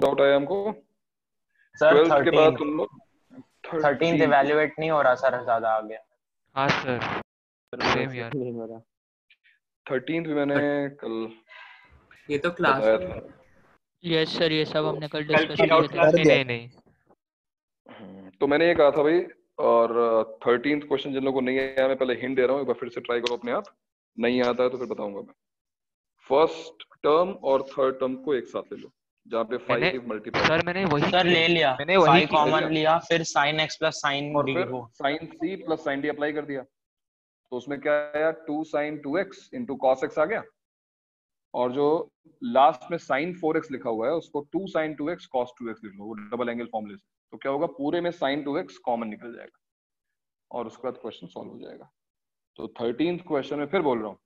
Doubt आया हमको? Sir 12th के बाद तुम लोग 13 इवैल्यूएट नहीं हो रहा सर ज़्यादा आगे। हाँ सर सेम यार। नहीं हो रहा। 13th भी मैंने कल ये तो क्लास यस सर ये सब हमने कल डिस्कस की किए थे। नहीं नहीं नहीं। हम्म, तो मैंने ये कहा था भाई और थर्टींथ क्वेश्चन जिन लोगों को नहीं आया मैं पहले हिंट दे रहा हूँ एक बार फिर से ट्राई करो अपने आप। नहीं आता है तो फिर बताऊँगा मैं। फ़र्स्ट टर्म और थर्ड टर्म को एक साथ ले लो। जहाँ पे फाइव मल्टीप्लाई सर मैंने वही सर ले लिया। मैंने वही कॉमन लिया फिर साइन एक्स प्लस साइन और फिर वो sine C plus sine D apply कर दिया। तो उसमें क्या आया? Two sine two x into cos x आ गया। और जो लास्ट में साइन फोर एक्स लिखा हुआ है उसको two sine two x cos two x लिख लो वो डबल एंगल फॉर्मूले से तो क्या होगा? पूरे में साइन टू एक्स कॉमन निकल जाएगा। और उसके बाद क्वेश्चन सॉल्व हो जाएगा। तो थर्टीन क्वेश्चन में फिर बोल रहा हूँ।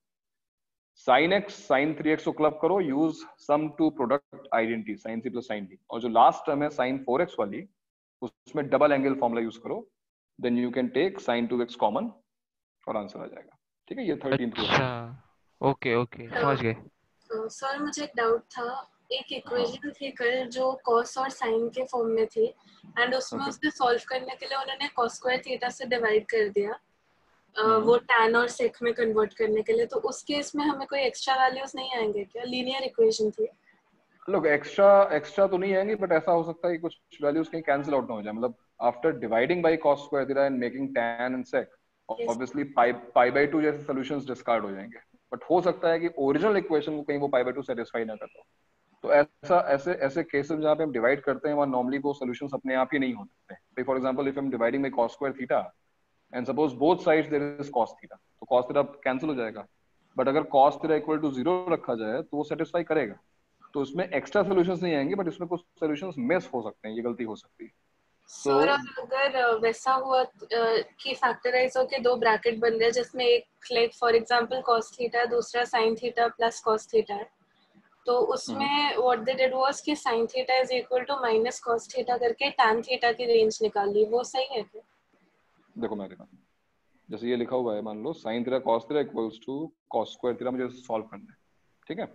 Sine x sine three x को क्लब करो use sum to product identity sine C plus sine D और जो लास्ट टर्म है साइन फोर एक्स वाली उसमें डबल एंगल फॉर्मूला यूज़ करो then you can take sine two x common और answer आ जाएगा। ठीक है? ये थर्टीन अच्छा। ओके ओके समझ गए। तो सर मुझे एक डाउट था। एक इक्वेशन थी कल जो कॉस और साइन के फॉर्म में थी एंड उसमें Okay. उसको सॉल्व करने के लिए उन्होंने कॉस स्क्वायर थीटा से डिवाइड कर दिया। वो tan और sec में कन्वर्ट करने के लिए तो उस केस में हमें कोई एक्स्ट्रा वैल्यूज़ नहीं आएँगे क्या? लीनियर इक्वेशन थी। लोग एक्स्ट्रा एक्स्ट्रा तो नहीं आएँगे बट ऐसा हो सकता है कि कुछ वैल्यूज़ कहीं कैंसिल आउट ना हो जाए। मतलब after dividing by cos square theta and making tan and sec. Obviously pi pi by 2 जैसे सॉल्यूशंस डिस्कार्ड हो जाएँगे। बट हो सकता है कि ओरिजिनल इक्वेशन को कहीं वो पाई बाय 2 सेटिस्फाई ना करता हो तो ऐसा ऐसे ऐसे केसेस जहाँ पे हम डिवाइड करते हैं वहाँ नॉर्मली वो सॉल्यूशंस अपने आप ही नहीं होते। For example if I am dividing by cos square theta and suppose both sides there is cos theta तो cos थीटा कैंसिल हो जाएगा. बट अगर cos theta equal to zero रखा जाए तो वो सेटिस्फाई करेगा. तो उसमें एक्स्ट्रा सॉल्यूशंस नहीं आएँगे बट इसमें कुछ सॉल्यूशंस मिस हो सकते हैं ये गलती हो सकती है. सर अगर वैसा हुआ कि फैक्टराइज होके दो ब्रैकेट बन हैं जिसमें एक like for example cos theta दूसरा sin theta plus cos theta है तो उसमें व्हाट दे डिड वाज कि sin theta is equal to minus cos theta करके tan थीटा की रेंज निकाल ली। वो सही है क्या? देखो मैं दिखाता हूँ। जैसे ये लिखा हुआ है मान लो sine theta cos theta equals to cos square theta मुझे सॉल्व करना है ठीक है.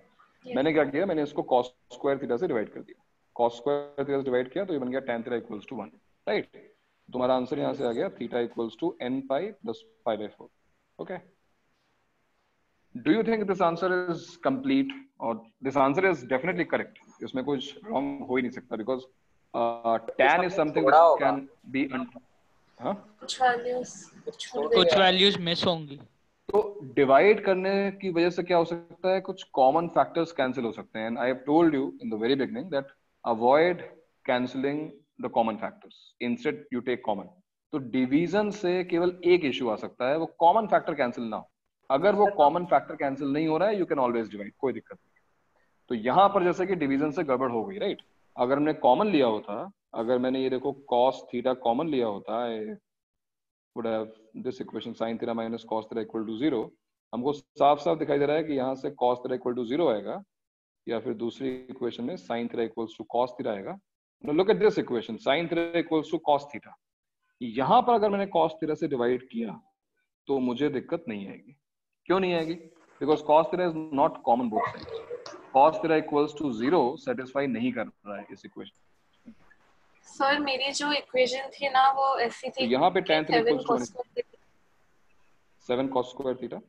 मैंने क्या किया मैंने इसको cos स्क्वायर थीटा से डिवाइड कर दिया। cos स्क्वायर थीटा से डिवाइड किया तो ये बन गया tan theta equals to 1 right तुम्हारा आंसर यहाँ से आ गया theta equals to n pi plus pi by 4 okay do you think this answer is complete और this answer is definitely correct इसमें कुछ रॉन्ग हो ही नहीं सकता बिकॉज़ थोड़ा that होगा। can be un- हाँ? कुछ वैल्यूज़ कुछ वैल्यूज़ मिस होंगी। तो डिवाइड करने की वजह से क्या हो सकता है? कुछ कॉमन फैक्टर्स कैंसिल हो सकते हैं। I have told you in the very beginning that avoid cancelling the common factors instead you take common तो डिवीज़न से केवल एक इश्यू आ सकता है। वो कॉमन फैक्टर कैंसिल ना हो। अगर वो कॉमन फैक्टर कैंसिल नहीं हो रहा है यू कैन ऑलवेज डिवाइड कोई दिक्कत नहीं। तो यहाँ पर जैसे कि डिवीज़न से गड़बड़ हो गई राइट अगर हमने कॉमन लिया होता अगर मैंने ये देखो cos थीटा कॉमन लिया होता है would have this equation sin theta minus cos theta equal to 0 हमको साफ-साफ दिखाई दे रहा है कि यहाँ से cos थीटा इक्वल टू 0 आएगा, या फिर दूसरी इक्वेशन में sin theta equals to cos theta आएगा। No look at this equation sin theta equals to cos theta यहाँ पर अगर मैंने cos थीटा से डिवाइड किया तो मुझे दिक्कत नहीं आएगी। क्यों नहीं आएगी? Because cos theta is not common both sides cos theta equals to zero satisfy नहीं कर रहा है इस इक्वेशन सर मेरी जो इक्वेशन थी ना वो ऐसी तो थी यहाँ पे seven square theta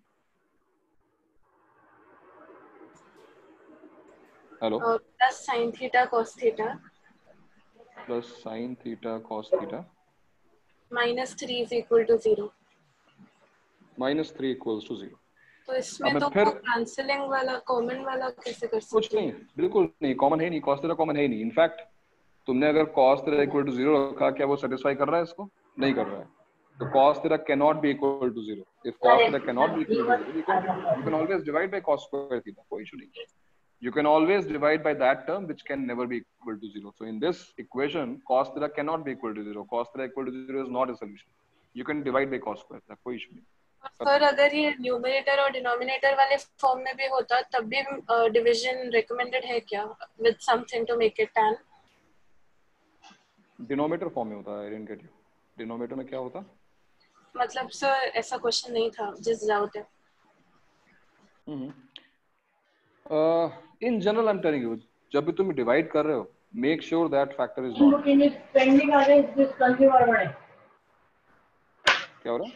hello plus sin theta cos theta plus cos theta minus three is equal to zero minus three equals to zero तो इसमें तो कैंसिलिंग वाला कॉमन वाला कैसे कर कुछ नहीं बिल्कुल नहीं कॉमन है नहीं cos theta कॉमन है नहीं। इनफैक्ट तुमने अगर cos theta equal to zero रखा क्या वो सेटिस्फाई कर ररहा है इसको नहीं कर रहा है तो cos theta cannot be equal to zero if cos theta cannot be equal to zero you can you can always divide by cos square theta कोई issue नहीं you can always divide by that term which can never be equal to zero so in this equation cos theta cannot be equal to zero cos theta equal to zero is not a solution you can divide by cos square theta कोई issue नहीं sir अगर ये numerator और denominator वाले form में भी होता तब भी डिवीज़न रिकमेंडेड है क्या with something to make it tan denominator form में होता है I didn't get you denominator में क्या होता? मतलब सर ऐसा क्वेश्चन नहीं था जिस डाउट है in general I am telling you जब भी तुम डिवाइड कर रहे हो make sure that factor is not pending आ रहे जिस कंज्यूमर बने क्या हो रहा है?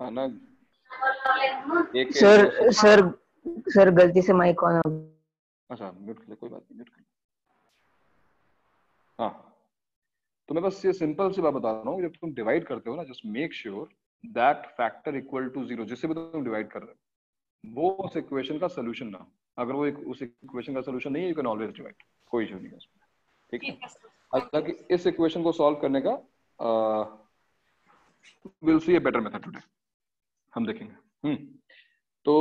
हाँ ना। एक सर सर सर गलती से माइक ऑन हो गया। अच्छा म्यूट कर ले कोई बात नहीं म्यूट कर हाँ तो मैं बस ये सिंपल सी बात बता रहा हूँ जब तुम डिवाइड करते हो ना just make sure that factor equal to zero जिससे भी तुम डिवाइड कर रहे हो वो उस इक्वेशन का सोल्यूशन ना अगर वो एक, उस इक्वेशन का सोल्यूशन नहीं है यू कैन ऑलवेज डिवाइड कोई इशू नहीं है उसमें। ठीक है? ठीक है हालाँकि इस इक्वेशन को सॉल्व करने का will see a better method today हम देखेंगे। हम्म। तो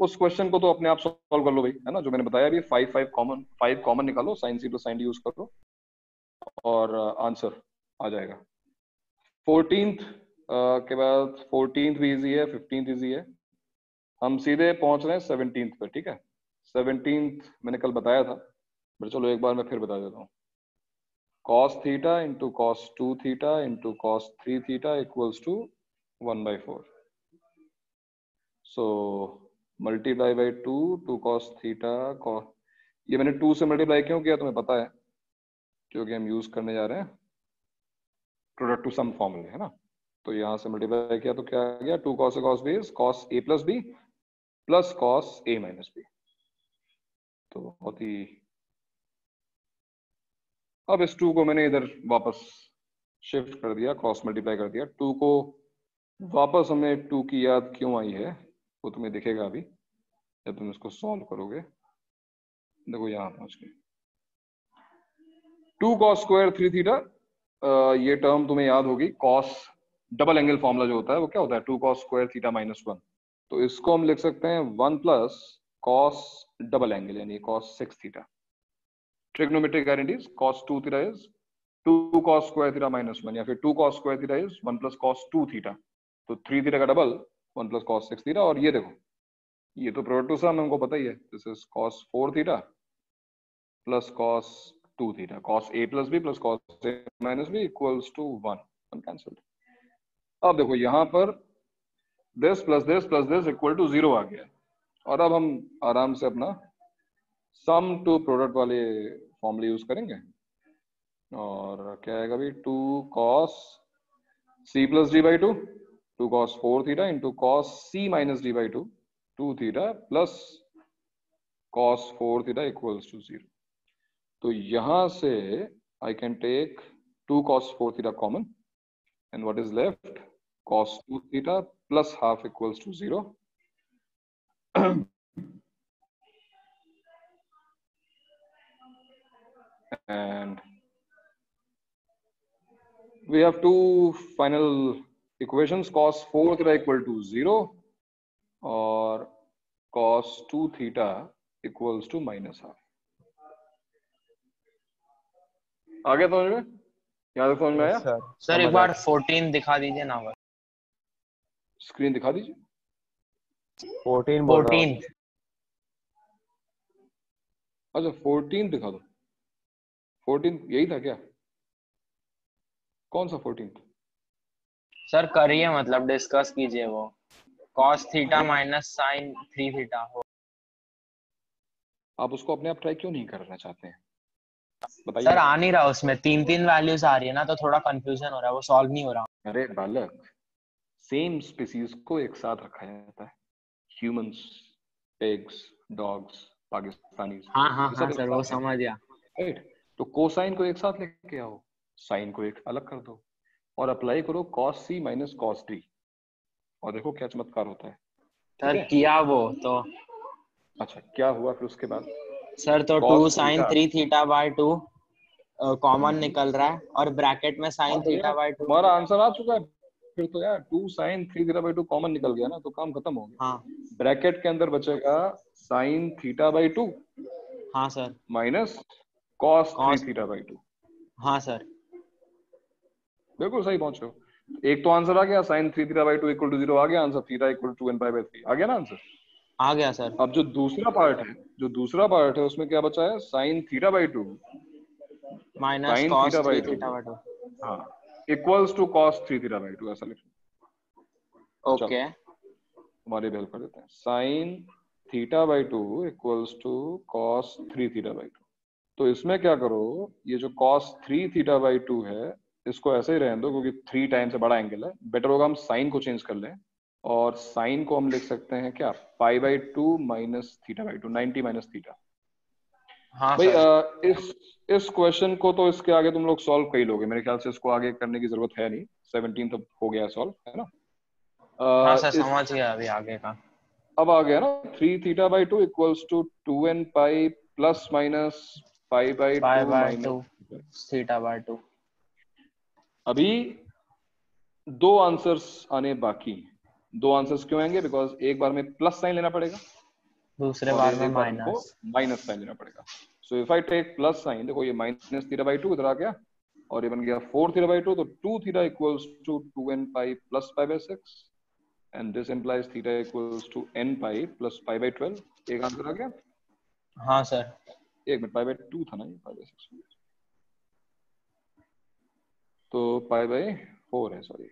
उस क्वेश्चन को तो अपने आप सॉल्व कर लो भाई, है ना? जो मैंने बताया अभी five five common five common निकालो sine C plus sine D use करो, और आंसर आ जाएगा। फोर्टींथ के बाद फोर्टींथ भी इजी है फिफ्टींथ इजी है। हम सीधे पहुँच रहे हैं सेवनटींथ पे, ठीक है? सेवनटींथ मैंने कल बताया था, बट चलो एक बार मैं फिर बता देता हूँ। cos theta into cos 2 theta into cos 3 theta equals to 1 by 4. So multiply by 2 2 cos theta cos, ये मैंने टू से मल्टीप्लाई क्यों किया तुम्हें पता है? क्योंकि हम यूज़ करने जा रहे हैं। प्रोडक्ट टू सम फॉर्मूले है ना? तो यहाँ से मल्टीप्लाई किया तो क्या आ गया? 2 cos a cos b is cos a plus b plus cos a minus b तो बहुत ही अब इस टू को मैंने इधर वापस शिफ्ट कर दिया क्रॉस मल्टीप्लाई कर दिया। टू को वापस हमें टू की याद क्यों आई है? वो तुम्हें दिखेगा अभी, जब तुम इसको सॉल्व करोगे। देखो यहाँ पहुँच गए। Two cos square three theta ये टर्म तुम्हें याद होगी कॉस डबल एंगल फॉर्मूला जो होता है, वो क्या होता है? Two cos square theta minus one तो इसको हम लिख सकते हैं one plus cos double angle यानी cos six theta trigonometric identities cos 2 theta is 2 cos square theta minus 1 या फिर 2 cos square theta is 1 plus cos 2 theta तो 3 theta का double one plus cos six theta और ये देखो, ये तो प्रोडक्ट टू सामने हमको पता ही है। This is cos four theta plus cos two theta. Cos A plus B plus cos A minus B equals to one one cancelled अब देखो, यहाँ पर this plus this plus this equal to zero आ गया। और अब हम आराम से अपना सम टू प्रोडक्ट वाले फॉर्मूले यूज़ करेंगे। और क्या आएगा भाई two cos C plus D by two two cos four theta into cos C minus D by two two theta plus cos four theta equals to zero तो यहां से I can take two cos four theta common and what is left cos two theta plus half equals to zero and we have two final equations cos 4 theta equal to 0 or cos 2 theta equals to minus half. आगे समझ में? तक समझ में आया? Sir sir एक बार 14 दिखा दीजिए ना बस। स्क्रीन दिखा दीजिए। 14 बोल रहा हूँ। 14 अच्छा 14 दिखा दो। 14 यही था क्या? कौन सा 14 सर करिए मतलब डिस्कस कीजिए वो। cos theta minus sine three theta हो। आप उसको अपने आप ट्राई क्यों नहीं करना चाहते? हैं सर आ नहीं रहा उसमें। तीन तीन वैल्यूज़ आ रही है ना तो थोड़ा कंफ्यूजन हो रहा है। वो सॉल्व नहीं हो रहा। अरे बालक सेम स्पीसीज को एक साथ रखा जाता है। ह्यूमंस पिग्स डॉग्स पाकिस्तानी हाँ हाँ हाँ सर वो समझ गया। राइट तो कोसाइन को एक साथ लेके आओ। साइन को एक अलग कर दो। और अप्लाई करो cos C minus cos d और देखो क्या चमत्कार होता है। सर किया वो तो। अच्छा क्या हुआ फिर उसके बाद? सर तो two sine three theta by two common निकल रहा है और ब्रैकेट में साइन थीटा बाय टू तुम्हारा आंसर आ चुका है। फिर तो यार two sine three theta by two common निकल गया ना तो काम खत्म हो गया। हाँ। ब्रैकेट के अंदर बचेगा साइन थीटा बाई टू हाँ sir. Minus cos theta by two हाँ सर। बिल्कुल सही पहुँच रहे हो। एक तो आंसर आ गया sine three theta by two equal to zero आ गया answer theta equal to n pi by three आ गया ना आंसर आ गया सर अब जो दूसरा पार्ट है जो दूसरा पार्ट है उसमें क्या बचा है? Sine theta by two minus three two. Theta by two हाँ। Equals to cos three theta by two ऐसा लिखो। ओके तुम्हारी हेल्प कर देते हैं। Sine theta by two equals to cos three theta by two तो इसमें क्या करो ये जो cos three theta by two है इसको ऐसे ही रहने दो क्योंकि थ्री टाइम से बड़ा एंगल है। बेटर होगा हम साइन को चेंज कर लें और साइन को हम लिख सकते हैं क्या? Pi by two minus theta by two ninety minus theta हाँ भाई सर अ, इस इस क्वेश्चन को तो इसके आगे तुम लोग सॉल्व कर ही लोगे। मेरे ख्याल से इसको आगे करने की ज़रूरत है नहीं। सेवनटीन तक हो गया सॉल्व है ना? हाँ सर समझ गया अभी आगे का। अब आ गया ना? Three theta by two equals to two n pi plus minus pi by two theta by two अभी दो आंसर्स आने बाकी दो आंसर्स क्यों आएँगे? बिकॉज़ एक बार में प्लस साइन लेना पड़ेगा दूसरे बार में माइनस माइनस साइन लेना पड़ेगा। So if I take plus sine देखो ये माइनस थीटा बाई टू इधर आ गया और ये बन गया फोर थीटा बाई टू तो two theta equals to two n pi plus pi by six and this implies theta equals to n pi plus pi by twelve एक answer आ गया? हाँ सर एक मिनट पाई बाई टू था ना ये pi by six तो pi by four है सॉरी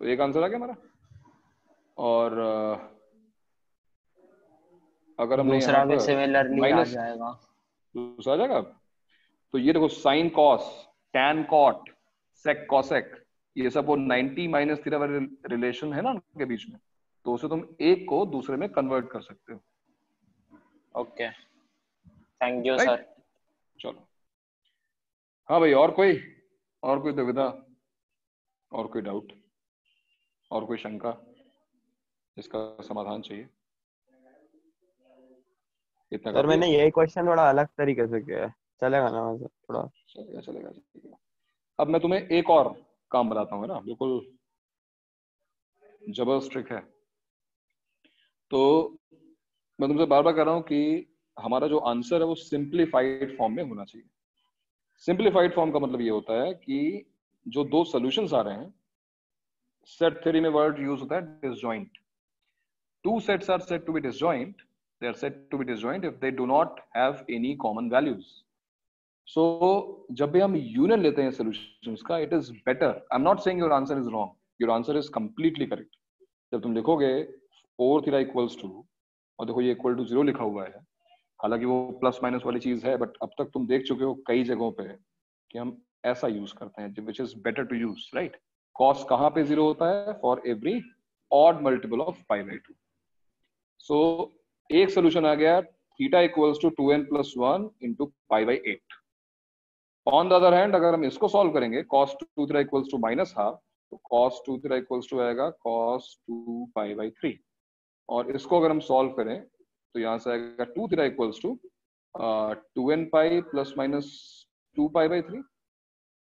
तो एक आंसर आ गया हमारा? और अगर दूसरा भी सिमिलरली आ जाएगा। दूसरा आ जाएगा तो ये देखो sine cos tan cot sec cosec ये सब वो 90 माइनस थीटा वाले रिलेशन है ना उनके बीच में? तो उसे तुम एक को दूसरे में कन्वर्ट कर सकते हो। ओके थैंक यू सर चलो। हाँ भाई और कोई? और कोई दुविधा और कोई डाउट और कोई शंका इसका समाधान चाहिए। इतना सर मैंने यही क्वेश्चन थोड़ा अलग तरीके से किया है। चलेगा ना वैसे थोड़ा? चलेगा चलेगा चलेगा। अब मैं तुम्हें एक और काम बताता हूँ है ना? बिल्कुल ज़बरदस्त ट्रिक है। तो मैं तुमसे बार बार कह रहा हूँ कि हमारा जो आंसर है वो सिंप्लीफाइड फॉर्म में होना चाहिए। सिंप्लीफाइड फॉर्म का मतलब ये होता है कि जो दो सॉल्यूशंस आ रहे हैं सेट थ्री में वर्ड यूज़ होता है disjoint two sets are set to be disjoint they are set to be disjoint if they do not have any common values so जब भी हम यूनियन लेते हैं सोल्यूशन का it is better I am not saying your answer is wrong your answer is completely correct जब तुम देखोगे four theta equals to और देखो ये इक्वल टू ज़ीरो लिखा हुआ है हालाँकि वो प्लस माइनस वाली चीज़ है बट अब तक तुम देख चुके हो कई जगहों पे कि हम ऐसा यूज़ करते हैं which is better to use right cos कहाँ पे ज़ीरो होता है? For every odd multiple of pi by two so एक सोल्यूशन आ गया theta equals to two n plus one into pi by eight on the other hand अगर हम इसको सॉल्व करेंगे cos two theta equals to minus half तो cos two theta equals to आएगा cos two pi by three और इसको अगर हम सॉल्व करें तो यहाँ से आएगा two theta equals to two n pi plus minus two pi by three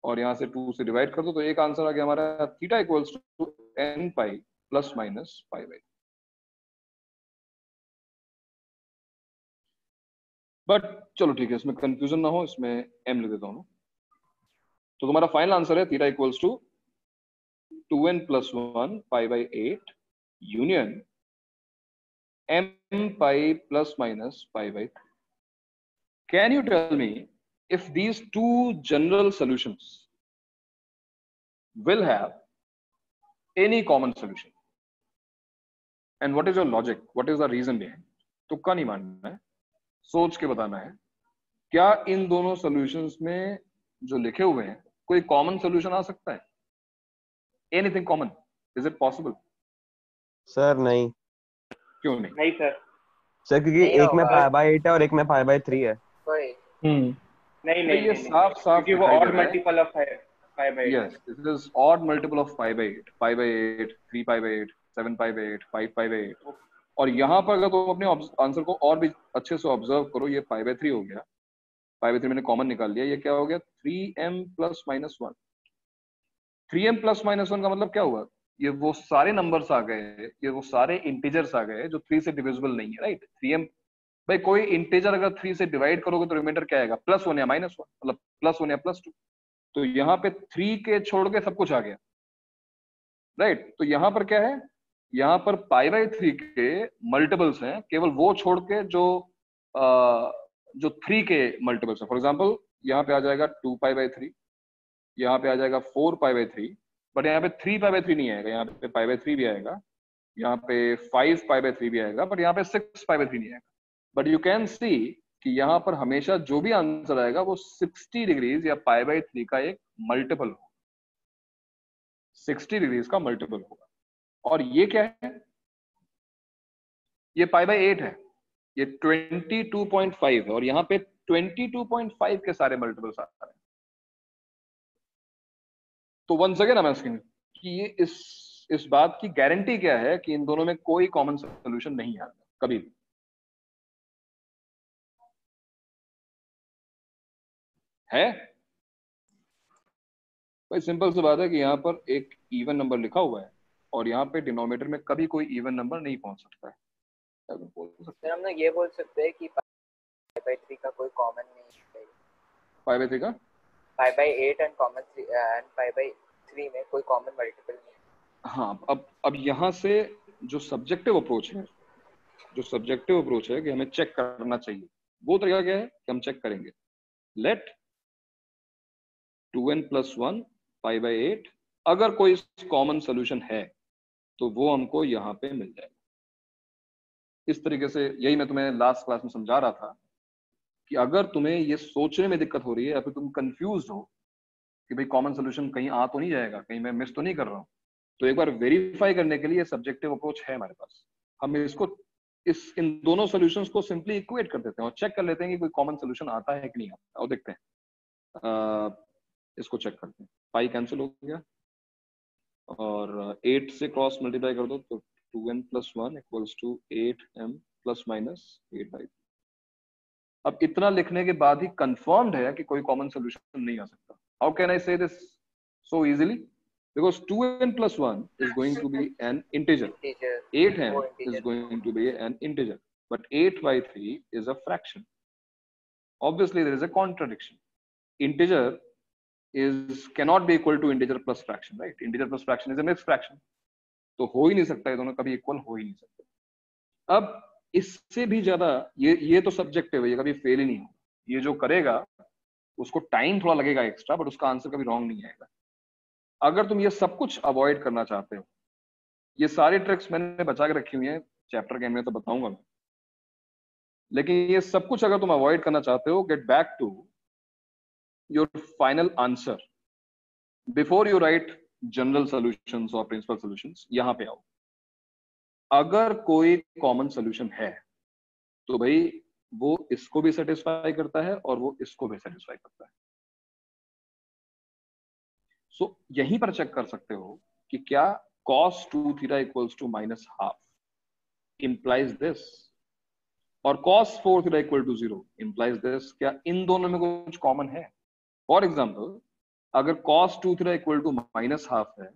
और यहाँ से टू से डिवाइड कर दो तो एक आंसर आ गया हमारा theta equals to n pi plus minus pi by but चलो ठीक है, इसमें कंफ्यूजन ना हो, इसमें एम लिख देता हूँ तो तुम्हारा फाइनल आंसर है theta equals to two n plus one pi by eight union m pi plus minus pi by 3. Can you tell me if these two general solutions will have any common solution? And what is your logic? What is the reason behind? तुक्का नहीं मानना है सोच के बताना है क्या इन दोनों सॉल्यूशंस में जो लिखे हुए हैं कोई कॉमन सॉल्यूशन आ सकता है anything common is it possible sir नहीं क्यों नहीं? नहीं सर। सर क्योंकि एक में। पाई बाई एट है और एक में पाई बाई थ्री है। हम्म। नहीं तो नहीं ये साफ़ साफ़ क्योंकि वो और मल्टीपल ऑफ़ है। Yes, it is odd multiple of pi by 8, pi by 8, 3 pi by 8, 7 pi by 8, 5 pi by 8. और यहाँ पर अगर तुम अपने आंसर को और भी अच्छे से ऑब्ज़र्व करो ये pi by 3 हो गया। फाइव बाई थ्री मैंने कॉमन निकाल लिया। ये क्या हो गया? Three m plus minus one three m plus minus one का मतलब क्या हुआ? ये वो सारे नंबर्स आ गए ये वो सारे इंटीजर्स आ गए जो थ्री से डिविजिबल नहीं है राइट थ्री एम भाई कोई इंटीजर अगर थ्री से डिवाइड करोगे तो रिमाइंडर क्या आएगा? प्लस या माइनस वन मतलब प्लस या प्लस टू तो यहाँ पे थ्री के छोड़ के सब कुछ आ गया। राइट तो यहाँ पर क्या है? यहाँ पर पाई बाई थ्री के मल्टीपल्स हैं केवल वो छोड़ के जो आ, जो थ्री के मल्टीपल्स हैं। फॉर एग्ज़ाम्पल यहाँ पे आ जाएगा टू पाई बाई थ्री यहाँ पे आ जाएगा four pi by three but यहाँ पे थ्री पाई बाई थ्री नहीं आएगा, यहाँ पे पाई बाई थ्री भी आएगा, यहाँ पे फाइव पाई बाय थ्री भी आएगा बट यहाँ पे सिक्स पाई बाय थ्री नहीं आएगा। बट यू कैन सी कि यहाँ पर हमेशा जो भी आंसर आएगा, वो 60 डिग्रीज या पाई बाई थ्री का एक मल्टीपल होगा। 60 डिग्रीज का मल्टीपल होगा। और ये क्या है? ये पाई बाई एट है। ये 22.5 है। और यहाँ पे 22.5 के सारे मल्टीपल्स आ रहे हैं। तो वन सेकेंड मैं आस्किंग कि ये इस इस बात की गारंटी क्या है कि इन दोनों में कोई कॉमन सोल्यूशन नहीं आता कभी भी। है? भाई सिंपल सी बात है कि यहाँ पर एक इवन नंबर लिखा हुआ है और यहाँ पे डिनोमिनेटर में कभी कोई इवन नंबर नहीं पहुँच सकता है। सर हम लोग ये बोल सकते हैं कि पाई बाई थ्री का कोई कॉमन नहीं है। पाई बाई थ्री का? Pi by eight and common and pi by three में कोई कॉमन मल्टीपल नहीं है। अब अब यहाँ से जो सब्जेक्टिव अप्रोच है, जो सब्जेक्टिव अप्रोच है कि हमें चेक करना चाहिए, वो तरीका क्या है कि हम चेक करेंगे। Let two n plus one pi by eight अगर कोई कॉमन सोल्यूशन है तो वो हमको यहाँ पे मिल जाएगा। इस तरीके से, यही मैं तुम्हें लास्ट क्लास में समझा रहा था कि अगर तुम्हें ये सोचने में दिक्कत हो रही है या फिर तुम कंफ्यूज हो कि भाई कॉमन सोल्यूशन कहीं आ तो नहीं जाएगा कहीं मैं मिस तो नहीं कर रहा हूँ तो एक बार वेरीफाई करने के लिए सब्जेक्टिव अप्रोच है हमारे पास। हम इसको इस इन दोनों सोल्यूशन को सिंपली इक्वेट कर देते हैं और चेक कर लेते हैं कि कोई कॉमन सोल्यूशन आता है कि नहीं आता और देखते हैं। आ, इसको चेक करते हैं। पाई कैंसिल हो गया। और एट से क्रॉस मल्टीप्लाई कर दो तो two n plus one equals to eight m plus minus eight by अब इतना लिखने के बाद ही कंफर्म्ड है कि कोई कॉमन सोल्यूशन नहीं आ सकता how can I say this so easily because 2n plus 1 is going to be an integer. integer 8n Four is going to be an integer. But 8 by 3 is a fraction. Obviously, there is a contradiction. Integer is cannot be equal to integer plus fraction, right? Integer plus fraction is a mixed fraction. तो हो ही नहीं सकता ये दोनों कभी equal हो ही नहीं सकते अब इससे भी ज़्यादा ये ये तो सब्जेक्टिव है ये कभी फेल ही नहीं होगा। ये जो करेगा, उसको टाइम थोड़ा लगेगा एक्स्ट्रा बट उसका आंसर कभी रॉन्ग नहीं आएगा। अगर तुम ये सब कुछ अवॉइड करना चाहते हो, ये सारे ट्रिक्स मैंने बचा के रखी हुई है चैप्टर के में तो बताऊँगा मैं। लेकिन ये सब कुछ अगर तुम अवॉइड करना चाहते हो get back to your final answer before you write general solution और प्रिंसिपल सोल्यूशन यहाँ पे आओ। अगर कोई कॉमन सोल्यूशन है तो भाई वो इसको भी सेटिस्फाई करता है और वो इसको भी सेटिस्फाई करता है। सो so, यहीं पर चेक कर सकते हो कि क्या cos 2 theta equals to minus half implies this और cos 4 theta equal to zero implies this क्या इन दोनों में कुछ कॉमन है? फॉर एग्ज़ाम्पल अगर cos 2 theta equal to minus half है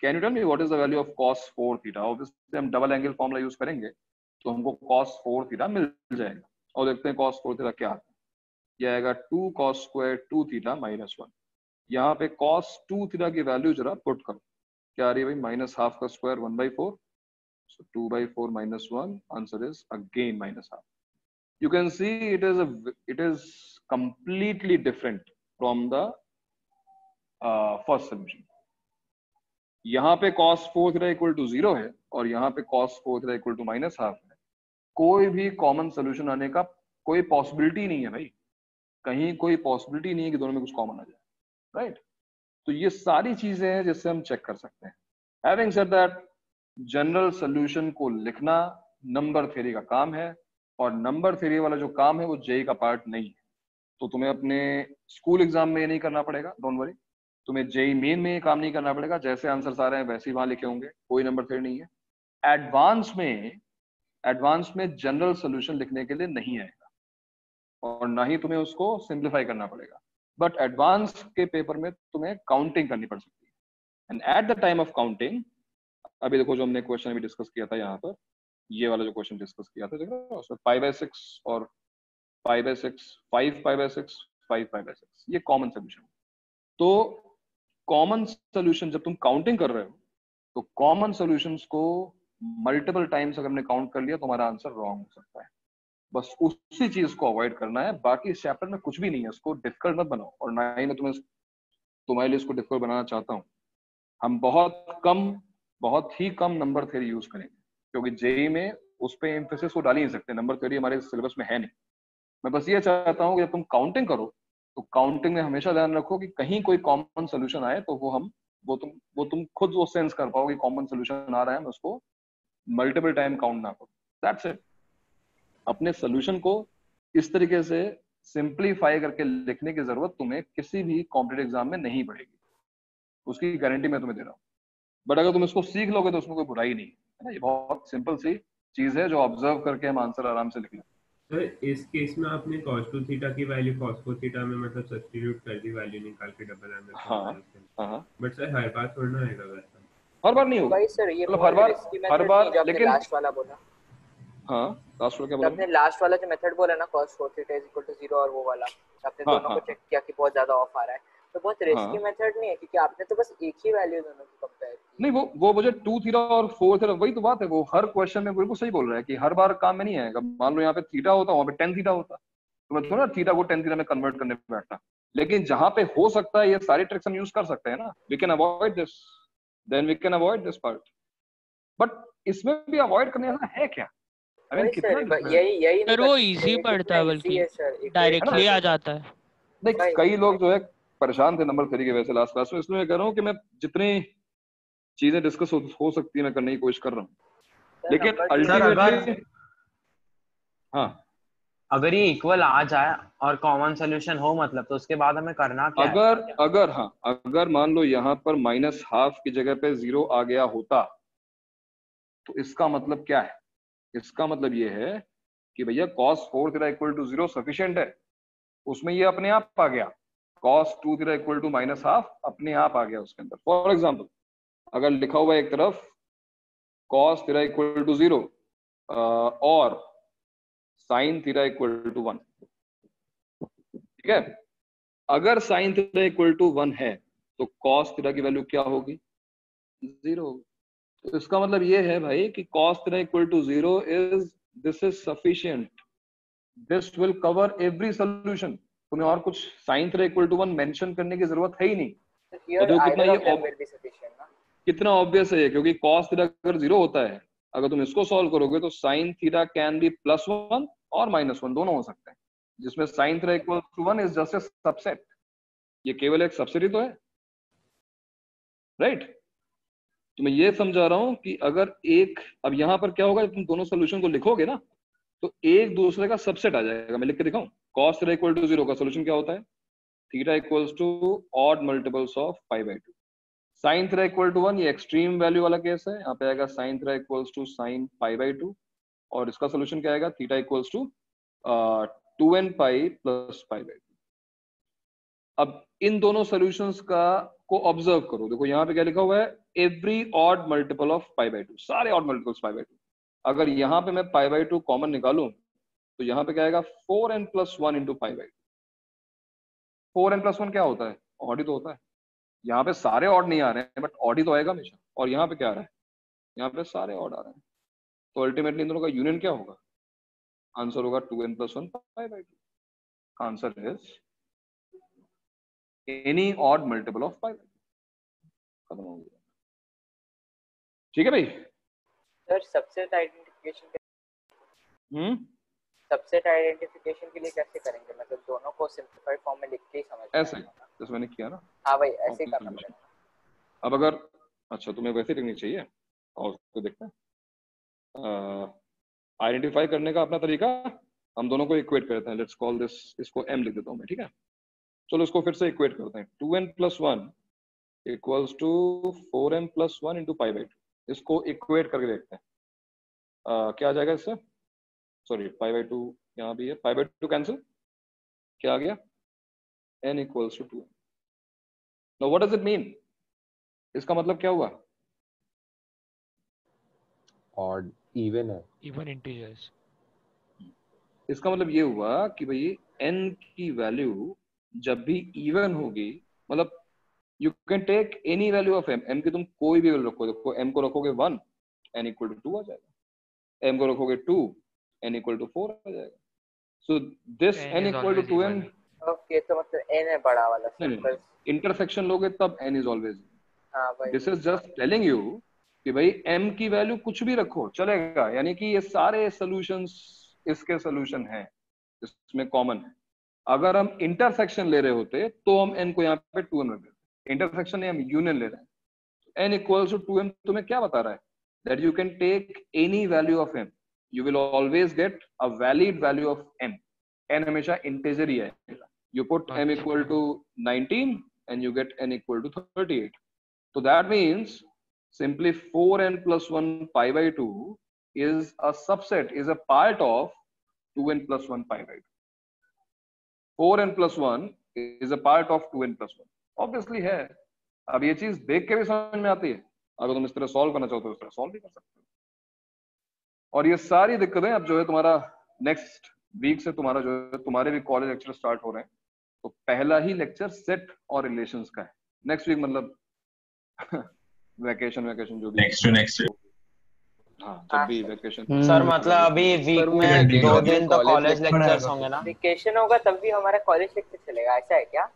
can you tell me what is the value of cos 4 theta obviously हम डबल एंगल फॉर्मूला यूज़ करेंगे तो हमको cos 4 थीटा मिल जाएगा। और देखते हैं cos 4 थीटा क्या आता है। ये आएगा 2 cos square 2 theta minus one यहाँ पे cos 2 थीटा की वैल्यू जरा पुट करो। क्या आ रही है भाई? माइनस हाफ़ का square one by four so 2 by 4 minus 1 answer is again minus half you can see it is a it is completely different from the uh, यहाँ पे cos 4 theta equal to zero है और यहाँ पे cos 4 theta equal to minus half है। कोई भी common solution आने का कोई पॉसिबिलिटी नहीं है भाई। कहीं कोई पॉसिबिलिटी नहीं है कि दोनों में कुछ कॉमन आ जाए राइट तो ये सारी चीज़ें हैं जिससे हम चेक कर सकते हैं। Having said that general solution को लिखना नंबर थ्योरी का काम है और नंबर थ्योरी वाला जो काम है वो जेई का पार्ट नहीं है। तो तुम्हें अपने स्कूल एग्ज़ाम में ये नहीं करना पड़ेगा डोंट वरी तुम्हें जेई मेन में काम नहीं करना पड़ेगा। जैसे आंसर आ रहे हैं, वैसे ही वहाँ लिखे होंगे। कोई नंबर थ्योरी नहीं है। एडवांस में एडवांस में जनरल सोल्यूशन लिखने के लिए नहीं आएगा। और ना ही तुम्हें उसको सिंप्लीफाई करना पड़ेगा। बट एडवांस के पेपर में तुम्हें काउंटिंग करनी पड़ सकती है। And at the time of counting अभी देखो जो हमने क्वेश्चन अभी डिस्कस किया था यहाँ पर, ये वाला जो क्वेश्चन डिस्कस किया था, देखो उसमें फाइव बाई सिक्स और five by six five five by six five five by six ये कॉमन सोल्यूशन तो कॉमन सोल्यूशन जब तुम काउंटिंग कर रहे हो तो कॉमन सोल्यूशन को मल्टीपल टाइम्स अगर हमने काउंट कर लिया तो हमारा आंसर रॉन्ग हो सकता है। बस उसी चीज़ को अवॉइड करना है। बाकी इस चैप्टर में कुछ भी नहीं है। इसको डिफ़िकल्ट मत बनाओ। और ना ही मैं तुम्हें तुम्हारे लिए इसको डिफ़िकल्ट बनाना चाहता हूँ। हम बहुत कम, बहुत ही कम नंबर थ्योरी यूज़ करेंगे। क्योंकि जेई में उस पर एम्फेसिस को डाल ही नहीं सकते। नंबर थ्योरी हमारे सिलेबस में है नहीं। मैं बस ये चाहता हूँ कि जब तुम काउंटिंग करो तो काउंटिंग में हमेशा ध्यान रखो कि कहीं कोई कॉमन सोल्यूशन आए तो वो हम, वो तुम वो तुम खुद वो सेंस कर पाओ कि कॉमन सोल्यूशन आ रहा है, मैं उसको मल्टीपल टाइम काउंट ना करो। दैट्स इट अपने सोल्यूशन को इस तरीके से सिंप्लीफाई करके लिखने की ज़रूरत तुम्हें किसी भी कॉम्पिटेटिव एग्ज़ाम में नहीं पड़ेगी। उसकी गारंटी मैं तुम्हें दे रहा हूँ। बट अगर तुम इसको सीख लोगे तो उसमें कोई बुराई नहीं है। ना ये बहुत सिंपल सी चीज़ है जो ऑब्ज़र्व करके हम आंसर आराम से लिख लें। सर इस केस में आपने cos टू थीटा की वैल्यू cos फोर थीटा में मतलब सब्स्टिट्यूट कर दी वैल्यू निकाल के डबल एम हाँ हाँ बट सर हर बार थोड़ा ना आएगा वैसा। हर बार नहीं होगा। भाई सर ये मतलब हर बार हर बार लेकिन लास्ट वाला बोला। हाँ लास्ट वाला क्या बोला? आपने लास्ट वाला जो मेथड बोला ना cos 4 theta is equal to 0 और वो वाला आपने हाँ, दोनों हाँ, को चेक किया कि बहुत ज़्यादा ऑफ़ आ रहा है तो बहुत रिस्की हाँ। मेथड नहीं है क्योंकि आपने तो बस एक ही वैल्यू दोनों की कंपेयर नहीं वो वो मुझे टू थीटा और फोर थीटा वही तो बात है वो हर क्वेश्चन में बिल्कुल सही बोल रहा है कि हर बार काम में नहीं आएगा। मान लो यहाँ पे थीटा होता वहाँ पे टेन थीटा होता। तो मैं थोड़ा थीटा को टेन थीटा में कन्वर्ट करने पे बैठता। लेकिन जहाँ पे हो सकता है ये सारी ट्रिक्स हम यूज़ कर सकते हैं ना। We can avoid this then we can avoid this part but इसमें भी अवॉइड करने वाला है क्या? I mean, सर यही यही सर वो इजी पड़ता है बल्कि डायरेक्टली आ जाता है। नहीं कई लोग जो है परेशान थे नंबर थ्री के वजह से लास्ट क्लास में। इसलिए मैं कह रहा हूँ कि मैं जितनी चीज़ें डिस्कस हो, हो सकती है मैं करने की कोशिश कर रहा हूँ। लेकिन अल्टीमेटली हाँ। अगर ये इक्वल आ जाए और कॉमन सोल्यूशन हो मतलब तो उसके बाद हमें करना क्या अगर है? अगर अगर हाँ अगर मान लो यहाँ पर माइनस हाफ़ की जगह पे ज़ीरो आ गया होता तो इसका मतलब क्या है? इसका मतलब ये है कि भैया cos four theta equal to zero sufficient है। उसमें ये अपने आप आ गया। Cos two theta equal to minus half अपने आप आ गया उसके अंदर। फॉर एग्ज़ाम्पल अगर लिखा हुआ है एक तरफ़ cos theta equal to zero और sine theta equal to one ठीक है? अगर sine theta equal to one है तो कॉस थीटा की वैल्यू क्या होगी? ज़ीरो होगी। तो इसका मतलब ये है भाई कि cos theta equal to zero is this is sufficient this will cover every solution तुम्हें और कुछ sine theta equal to one mention करने की ज़रूरत है ही नहीं। देखो कितना ये कितना ऑब्वियस है ये, क्योंकि कॉस थीटा अगर ज़ीरो होता है, अगर तुम इसको सॉल्व करोगे तो sine theta can be plus one और माइनस वन दोनों हो सकते हैं। जिसमें sine theta equal to one is just a subset ये केवल एक सबसेट ही तो है। Right right? तो मैं ये समझा रहा हूँ कि अगर एक, अब यहाँ पर क्या होगा तुम दोनों सोल्यूशन को लिखोगे ना तो एक दूसरे का सबसेट आ जाएगा। मैं लिख के दिखाऊँ। cos theta equal to zero का सोल्यूशन क्या होता है? Theta equals to odd multiples of pi by two sine theta equal to one ये एक्सट्रीम वैल्यू वाला केस है। यहाँ पे आएगा sine theta equals to sine pi by two और इसका सोल्यूशन क्या आएगा? Theta equals to two n pi plus pi by two अब इन दोनों सॉल्यूशंस का, को ऑब्ज़र्व करो। देखो, यहाँ पे क्या लिखा हुआ है? Every odd multiple of pi by two सारे odd multiples pi by two अगर यहाँ पे मैं पाई बाई टू कॉमन निकालू तो यहाँ पे क्या आएगा? Four n plus one into pi by two four n plus one क्या होता है? ऑड ही तो होता है। यहाँ पे सारे ऑड नहीं आ रहे हैं बट ऑड ही तो आएगा हमेशा। और यहाँ पे क्या आ रहा है? यहाँ पे सारे ऑड आ रहे हैं। तो अल्टीमेटली इन दोनों का यूनियन क्या होगा? आंसर होगा two n plus one pi by two answer is any odd multiple of pi खत्म हो गया। ठीक है भाई? Sir subset identification hmm? Subset identification के लिए कैसे करेंगे? मतलब दोनों को सिंपलीफाइड फॉर्म में लिख के ही समझ ऐसे। जैसे मैंने किया ना। हाँ भाई ऐसे ही करना पड़ेगा। अब अगर अच्छा तुम्हें वैसी टेक्निक चाहिए और उसको देखते हैं। आइडेंटिफाई करने का अपना तरीका हम दोनों को इक्वेट करते हैं। लेट्स कॉल दिस इसको एम लिख देता हूँ मैं ठीक है? चलो इसको फिर से इक्वेट करते हैं। Two n plus one equals to four n plus one into pi by two इसको इक्वेट करके देखते हैं। uh, क्या आ जाएगा इससे? सॉरी पाई बाई टू यहाँ भी है। पाई बाई टू कैंसिल क्या आ गया? N equals to two no what does it mean इसका मतलब क्या हुआ? ऑड इवन है। इवन इंटीजर्स इसका मतलब ये हुआ कि भाई n की वैल्यू जब भी इवन होगी मतलब you can take any value of m. m की तुम कोई भी वैल्यू रखो देखो m को रखोगे one n equal to two आ जाएगा। m को रखोगे two n equal to four आ जाएगा। So this n equal to two n okay तो मतलब n है बड़ा वाला सिंपल इंटरसेक्शन लोगे तब n इज़ ऑलवेज हाँ भाई this is just telling you कि भाई m की वैल्यू कुछ भी रखो चलेगा। यानी कि ये सारे सॉल्यूशंस इसके सॉल्यूशन हैं इसमें कॉमन है। अगर हम इंटरसेक्शन ले रहे होते तो हम n को यहाँ पे 2m रख देते। इंटरसेक्शन हम यूनियन ले रहे हैं। N इक्वल्स टू 2m तुम्हें क्या बता रहा है? That you can take any value of m you will always get a valid value of m n हमेशा integer ही आएगा। You put okay. m equal to 19 and you get n equal to 38 so that means simply 4n plus 1 pi by 2 is a subset is a part of 2n plus 1 pi by 2 4n plus 1 is a part of 2n plus 1 obviously है अब ये चीज़ देख के भी समझ में आती है अगर तुम इस तरह सॉल्व करना चाहते हो इस तरह सॉल्व भी कर सकते हो और ये सारी दिक्कतें अब जो है तुम्हारा नेक्स्ट वीक से तुम्हारा जो है तुम्हारे भी कॉलेज लेक्चर स्टार्ट हो रहे हैं तो पहला ही लेक्चर सेट और रिलेशंस का है। नेक्स्ट वीक मतलब वैकेशन वैकेशन जो भी। नेक्स्ट टू नेक्स्ट हाँ जब भी वैकेशन सर मतलब अभी वीक में दो दिन तो कॉलेज लेक्चर्स होंगे ना। वेकेशन होगा तब भी हमारा कॉलेज लेक्चर चलेगा ऐसा है क्या?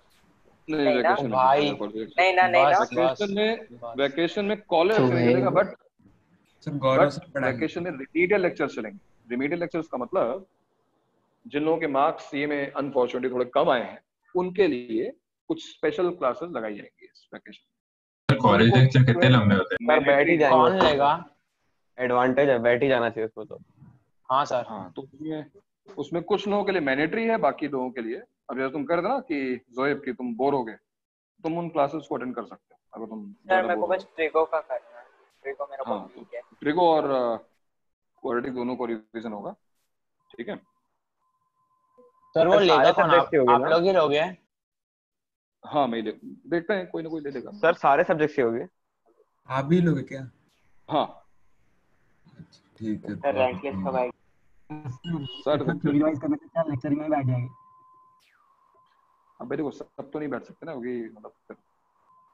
नहीं? वैकेशन भाई। नहीं ना नहीं ना? वैकेशन में वैकेशन में कॉलेज तो नहीं चलेगा बट सर गौरव सर पढ़ाएँगे में रिमीडियल लेक्चर चलेंगे। रिमीडियल लेक्चर्स का मतलब जिन लोगों के मार्क्स ये में अनफॉर्चुनेटली थोड़े कम आए हैं उनके लिए कुछ स्पेशल क्लासेस लगाई जाएँगी इस वैकेशन कॉलेज लेक्चर कितने लंबे होते हैं? बैठ ही कौन लेगा? एडवांटेज है बैठ ही जाना चाहिए उसको तो। हाँ सर हाँ तो उसमें उसमें कुछ लोगों के लिए मैंडेटरी है बाकी लोगों के लिए। अब जैसे तुम कर देना कि जोएब की तुम बोर हो गए तुम उन क्लासेस को अटेंड कर सकते हो अगर तुम सर मेरे को बस ट्रिको का करना है। ट्रिको मेरा हाँ बहुत वीक है। ट्रिगो और क्वालिटी दोनों को रिवीजन होगा। ठीक है? सर वो लेगा कौन? आप आप लोग ही लोगे? हाँ मैं ले देखते हैं कोई ना कोई ले लेगा सर सारे सब्जेक्ट से होगी। आप भी लोगे क्या? हाँ। ठीक है सर रैंक लिस्ट कब आएगी सर रिवाइज करने के बाद लेक्चर में बैठ जाएँगे? अब देखो सब तो नहीं बैठ सकते ना क्योंकि मतलब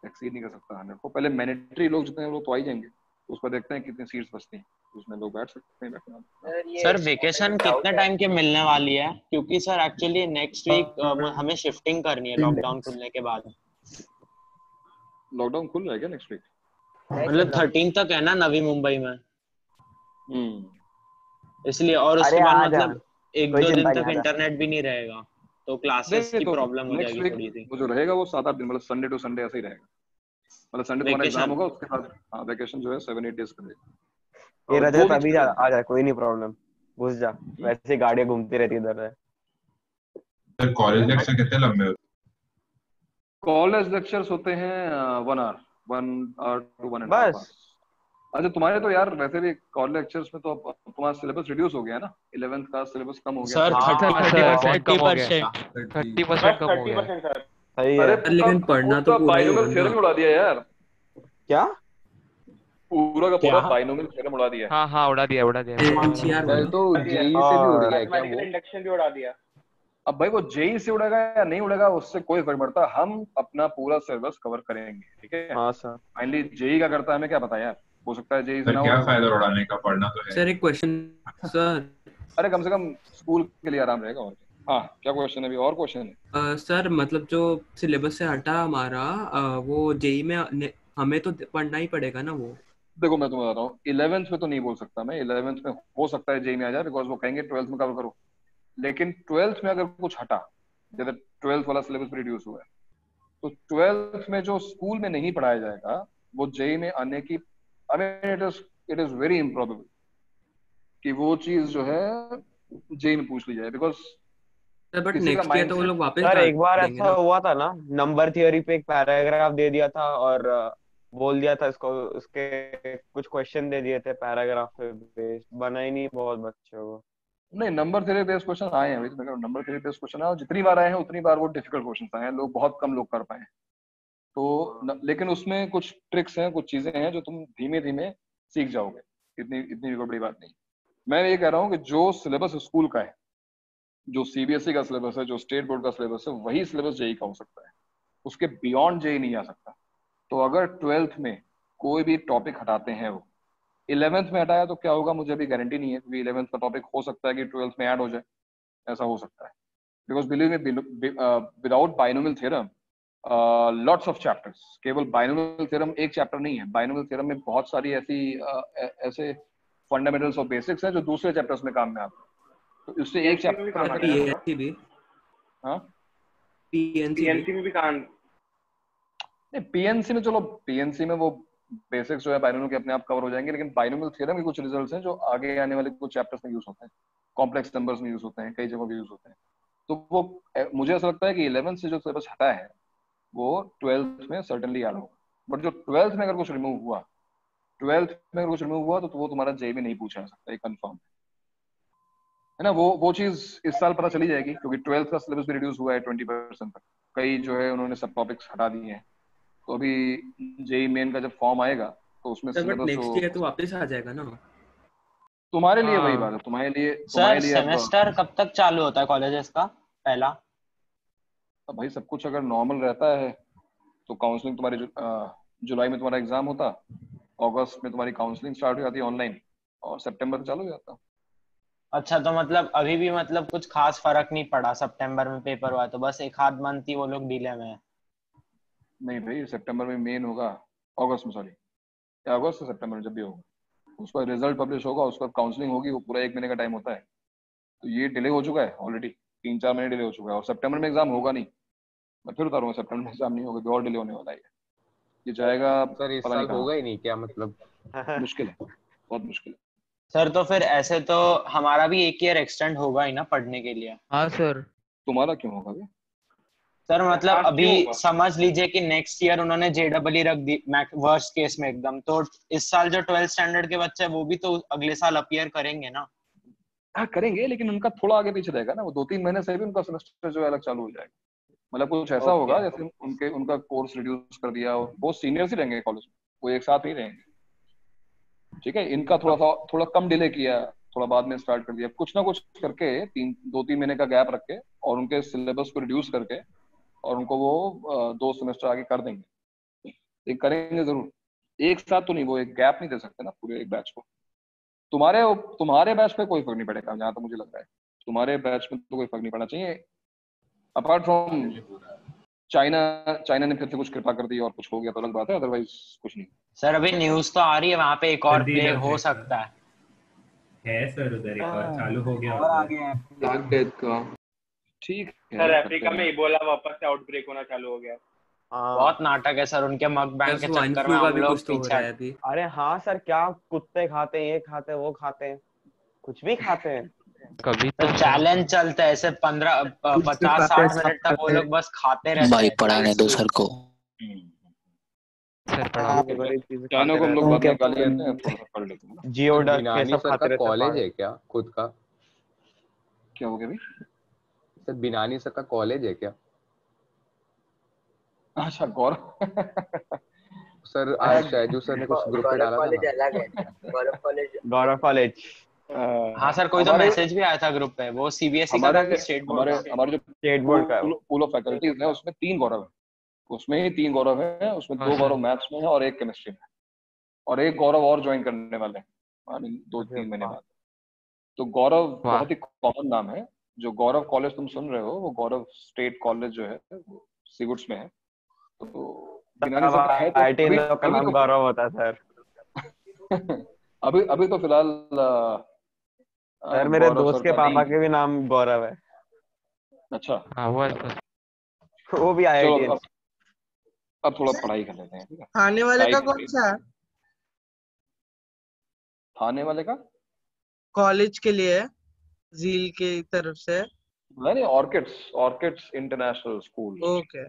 एक्सीड नहीं कर सकता हंड्रेड को पहले मैनेटरी लोग जितने वो तो आ ही जाएँगे। उस पर देखते हैं कितनी सीट्स बचती हैं। उसमें लोग बैठ सकते हैं सर वेकेशन कितने टाइम के मिलने वाली है? क्योंकि सर एक्चुअली नेक्स्ट वीक हमें शिफ्टिंग करनी है लॉकडाउन खुलने के बाद। लॉकडाउन खुल रहा है क्या नेक्स्ट वीक मतलब थर्टीन तक है ना नवी मुंबई में? हम्म। इसलिए और उसके बाद मतलब एक दो दिन तक। इंटरनेट भी नहीं रहेगा तो क्लासेस की प्रॉब्लम हो जाएगी थोड़ी सी वो जो रहेगा वो सात आठ दिन मतलब संडे टू संडे ऐसे ही रहेगा। मतलब संडे तुम्हारा एग्ज़ाम होगा उसके बाद हाँ वैकेशन जो है सेवन एट डेज़ का रहेगा। ये रजत दो अभी जा आ जा कोई नहीं प्रॉब्लम घुस जा वैसे ही गाड़ियाँ घूमती रहती इधर है सर कॉलेज लेक्चर कितने लंबे होते कॉलेज लेक्चर्स होते हैं one hour one hour two one and बस। अच्छा तुम्हारे तो यार वैसे भी कॉलेज लेक्चर्स में तो अब तुम्हारा सिलेबस रिड्यूस हो गया है ना? इलेवेंथ का सिलेबस कम हो गया। सर हाँ, थर्टी सर, परसेंट कम हो हो गया। गया थर्टी परसेंट कम हो गया। सर सही अरे है लेकिन पढ़ना तो पूरा ही ना। उड़ा दिया यार। क्या? पूरा का पूरा? बाइनोमियल थ्योरम उड़ा दिया हाँ। हाँ उड़ा दिया उड़ा दिया। यार तो जेई से भी उड़ गया क्या वो? इंडक्शन भी उड़ा दिया। अब भाई वो जेई से उड़ेगा या नहीं उड़ेगा उससे कोई फ़र्क पड़ता। हम अपना पूरा सिलेबस कवर करेंगे ठीक है? हाँ सर फाइनली जेई का करता है हमें क्या पता यार? हो सकता है जेई से ना क्या फ़ायदा उड़ाने का पढ़ना तो है। सर एक क्वेश्चन सर अरे कम से कम स्कूल के लिए आराम रहेगा और हाँ क्या क्वेश्चन है अभी? और क्वेश्चन है? अ, सर मतलब जो सिलेबस से हटा हमारा अ, वो जेई में हमें तो पढ़ना ही पड़ेगा ना वो। देखो मैं तुम्हें बता रहा हूँ। इलेवेंथ में तो नहीं बोल सकता मैं। इलेवेंथ में हो सकता है जेई में आ जाए बिकॉज़ वो कहेंगे ट्वेल्थ में कवर करो। लेकिन ट्वेल्थ में अगर कुछ हटा जैसे ट्वेल्थ वाला सिलेबस रिड्यूस हुआ है तो ट्वेल्थ में जो स्कूल में नहीं पढ़ाया जाएगा वो जेई में आने की I mean it is it is very improbable कि वो चीज़ जो है जेई में पूछ ली जाए because sir but next year तो वो लोग वापस एक बार ऐसा हुआ था ना नंबर थियोरी पे एक पैराग्राफ दे दिया था और बोल दिया था इसको उसके कुछ क्वेश्चन दे दिए थे पैराग्राफ पे बेस्ड बना ही नहीं बहुत बच्चों को नहीं नंबर थ्योरी बेस्ड क्वेश्चन आए हैं। नंबर थ्योरी बेस्ड क्वेश्चन आए जितनी बार आए हैं उतनी बार वो डिफ़िकल्ट क्वेश्चन आए हैं। लोग बहुत कम लोग कर पाए तो न, लेकिन उसमें कुछ ट्रिक्स हैं कुछ चीज़ें हैं जो तुम धीमे धीमे सीख जाओगे। इतनी इतनी कोई बड़ी बात नहीं। मैं ये कह रहा हूँ कि जो सिलेबस स्कूल का है जो सीबीएसई का सिलेबस है जो स्टेट बोर्ड का सिलेबस है वही सिलेबस जेई का हो सकता है। उसके बियॉन्ड जेई नहीं आ सकता। तो अगर ट्वेल्थ में कोई भी टॉपिक हटाते हैं वो इलेवेंथ में हटाया तो क्या होगा? मुझे अभी गारंटी नहीं है क्योंकि इलेवेंथ का टॉपिक हो सकता है कि ट्वेल्थ में ऐड हो जाए। ऐसा हो सकता है। बिकॉज़ बिलीव में without binomial theorem lots of chapters केवल बाइनोमियल थ्योरम एक चैप्टर नहीं है। बाइनोमियल थ्योरम में बहुत सारी ऐसी uh, ऐसे फंडामेंटल्स और बेसिक्स हैं जो दूसरे चैप्टर्स में काम में आते हैं। तो उससे एक PNC में भी चैप्टर है। हाँ? पीएनसी में भी काम नहीं पीएनसी में चलो पीएनसी में वो बेसिक्स जो है बाइनोमियल के अपने आप कवर हो जाएँगे लेकिन बाइनोमियल थ्योरम के कुछ रिजल्ट्स हैं जो आगे आने वाले कुछ चैप्टर्स में यूज़ होते हैं। कॉम्प्लेक्स नंबर्स में यूज़ होते हैं कई जगह भी यूज़ होते हैं। तो वो मुझे ऐसा लगता है कि इलेवेंथ से जो सिलेबस हटा है वो ट्वेल्थ में सर्टनली ऐड होगा। बट जो ट्वेल्थ में अगर कुछ रिमूव हुआ ट्वेल्थ में अगर कुछ रिमूव हुआ तो, तो वो तुम्हारा जे में नहीं पूछा जा सकता ये कंफर्म है। ना वो वो चीज़ इस साल पता चली जाएगी क्योंकि ट्वेल्थ का सिलेबस भी रिड्यूस हुआ है ट्वेंटी परसेंट तक। कई जो है उन्होंने सब टॉपिक्स हटा दिए हैं। तो अभी जेई मेन का जब फॉर्म आएगा तो उसमें नेक्स्ट ईयर तो वापस आ जाएगा ना। तुम्हारे लिए हाँ। वही बात है तुम्हारे लिए सर तुम्हारे लिए सेमेस्टर कब तक चालू होता है कॉलेजेस का पहला? अब भाई सब कुछ अगर नॉर्मल रहता है तो काउंसलिंग तुम्हारी जु, जुलाई में तुम्हारा एग्ज़ाम होता अगस्त में तुम्हारी काउंसलिंग स्टार्ट हो जाती है ऑनलाइन और सितंबर चालू हो जाता। अच्छा तो मतलब अभी भी मतलब कुछ खास फ़र्क नहीं पड़ा सितंबर में पेपर हुआ तो बस एक आध मंथ ही वो लोग डिले में है। नहीं भाई सितंबर में मेन होगा अगस्त में सॉरी या अगस्त से सितंबर में जब भी होगा। उसका रिज़ल्ट पब्लिश होगा उसका काउंसलिंग होगी वो पूरा एक महीने का टाइम होता है। तो ये डिले हो चुका है ऑलरेडी तीन चार महीने डिले हो चुका है। और सितंबर में एग्ज़ाम होगा नहीं। मैं फिर बता रहा हूँ सितंबर में एग्ज़ाम नहीं होगा और डिले होने वाला है। ये। जाएगा सर इस साल होगा ही नहीं क्या मतलब? मुश्किल है बहुत मुश्किल है। सर तो फिर ऐसे तो हमारा भी एक ईयर एक्सटेंड होगा ही ना पढ़ने के लिए? हाँ सर तुम्हारा क्यों होगा भैया? सर मतलब अभी समझ लीजिए कि नेक्स्ट ईयर उन्होंने जेडबल रख दी वर्स्ट केस में एकदम। तो इस साल जो ट्वेल्थ स्टैंडर्ड के बच्चे हैं वो भी तो अगले साल अपीयर करेंगे ना? हाँ करेंगे लेकिन उनका थोड़ा आगे पीछे रहेगा ना। वो दो तीन महीने से भी उनका सेमेस्टर जो है अलग चालू हो जाएगा। मतलब कुछ ऐसा Okay. होगा जैसे उनके उनका कोर्स रिड्यूस कर दिया और वो सीनियर्स ही रहेंगे कॉलेज में। वो एक साथ ही रहेंगे। ठीक है इनका थोड़ा सा थोड़ा कम डिले किया थोड़ा बाद में स्टार्ट कर दिया। कुछ ना कुछ करके तीन दो तीन महीने का गैप रख के और उनके सिलेबस को रिड्यूस करके और उनको वो दो सेमेस्टर आगे कर देंगे। ये करेंगे ज़रूर। एक साथ तो नहीं वो एक गैप नहीं दे सकते ना पूरे एक बैच को। तुम्हारे तुम्हारे बैच पे कोई फ़र्क नहीं पड़ेगा जहाँ तक मुझे लग रहा है। तुम्हारे बैच में तो कोई फ़र्क नहीं पड़ना चाहिए। अपार्ट फ्रॉम चाइना चाइना ने फिर से कुछ कृपा कर दी और कुछ हो गया तो अलग बात है अदरवाइज़ कुछ नहीं। सर अभी न्यूज़ तो आ रही है वहाँ पे एक और प्ले हो सकता है। है सर उधर एक और चालू हो गया। और हैं। ब्लैक डेथ का। ठीक सर अफ्रीका में हैं। इबोला वापस से आउटब्रेक होना चालू हो गया। हाँ। बहुत नाटक है सर उनके मग बैंक के चक्कर में हम लोग तो हो पीछे अरे हाँ सर क्या कुत्ते खाते हैं ये खाते हैं वो खाते हैं कुछ भी खाते हैं। कभी तो तो चैलेंज चलता है ऐसे पंद्रह तो पचास साठ मिनट तक वो लोग बस खाते रहते भाई पढ़ाने दो सर को। हाँ, जियो डक सब खाते रहते हैं कॉलेज है क्या खुद का? क्या हो गया भाई? सर बिनानी सर का कॉलेज है क्या? अच्छा गौरव। सर आज शैजू सर ने कुछ ग्रुप पे डाला था है। गौरव कॉलेज गौरव कॉलेज हाँ सर कोई तो मैसेज भी आया था ग्रुप पे। वो सीबीएसई का था स्टेट बोर्ड हमारे जो स्टेट बोर्ड का है वो। पूल ऑफ़ फैकल्टीज है उसमें तीन गौरव है। उसमें ही तीन गौरव है उसमें हाँ, दो गौरव मैथ्स में है और एक केमिस्ट्री में। और एक गौरव और ज्वाइन करने वाले हैं दो तीन महीने बाद। तो गौरव बहुत ही कॉमन नाम है। जो गौरव कॉलेज तुम सुन रहे हो वो गौरव स्टेट कॉलेज जो है वो सिगुट्स में है। तो है तो का नाम तो गौरव होता सर। अभी अभी तो फ़िलहाल सर मेरे दोस्त के पापा के भी नाम गौरव है। अच्छा। हाँ वो वो भी आईआईटी अब अब थोड़ा पढ़ाई कर लेते हैं ठीक है। खाने वाले का कौन सा है। थाने वाले का? कॉलेज के लिए। है जील की तरफ़ से नहीं नहीं orchids orchids international school okay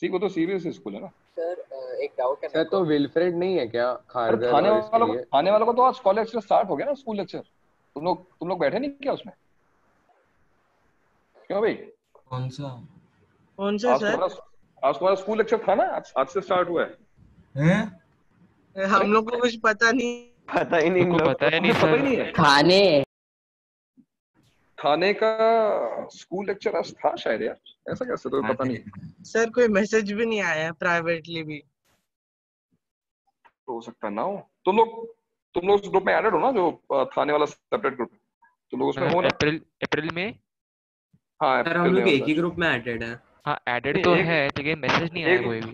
C को तो सीबीएसई स्कूल है ना? सर एक डाउट है सर तो विल्फ्रेड नहीं है क्या खारगर इसके वालों को थाने वालों को तो आज कॉलेज से स्टार्ट हो गया ना स्कूल लेक्चर तुम लोग तुम लोग बैठे नहीं क्या उसमें? क्यों भाई? कौन सा? कौन सा सर आज तुम्हारा स्कूल लेक्चर था ना? आज से स्टार्ट हुआ है। हैं? हम लोग को कुछ पता नहीं। पता ही नहीं पता ही नहीं सर खाने। थाने का स्कूल लेक्चर आज था शायद यार। ऐसा कैसे तो पता नहीं। सर कोई मैसेज भी नहीं आया प्राइवेटली भी। हो सकता है ना हो। तुम लोग तुम लोग उस ग्रुप में एडेड हो ना जो थाने वाला सेपरेट ग्रुप है तुम लोग उसमें हो ना? अप्रैल अप्रैल में? हाँ सर हम अप्रैल लोग में एक ही ग्रुप में एडेड है। हाँ एडेड तो है लेकिन मैसेज नहीं आया कोई भी।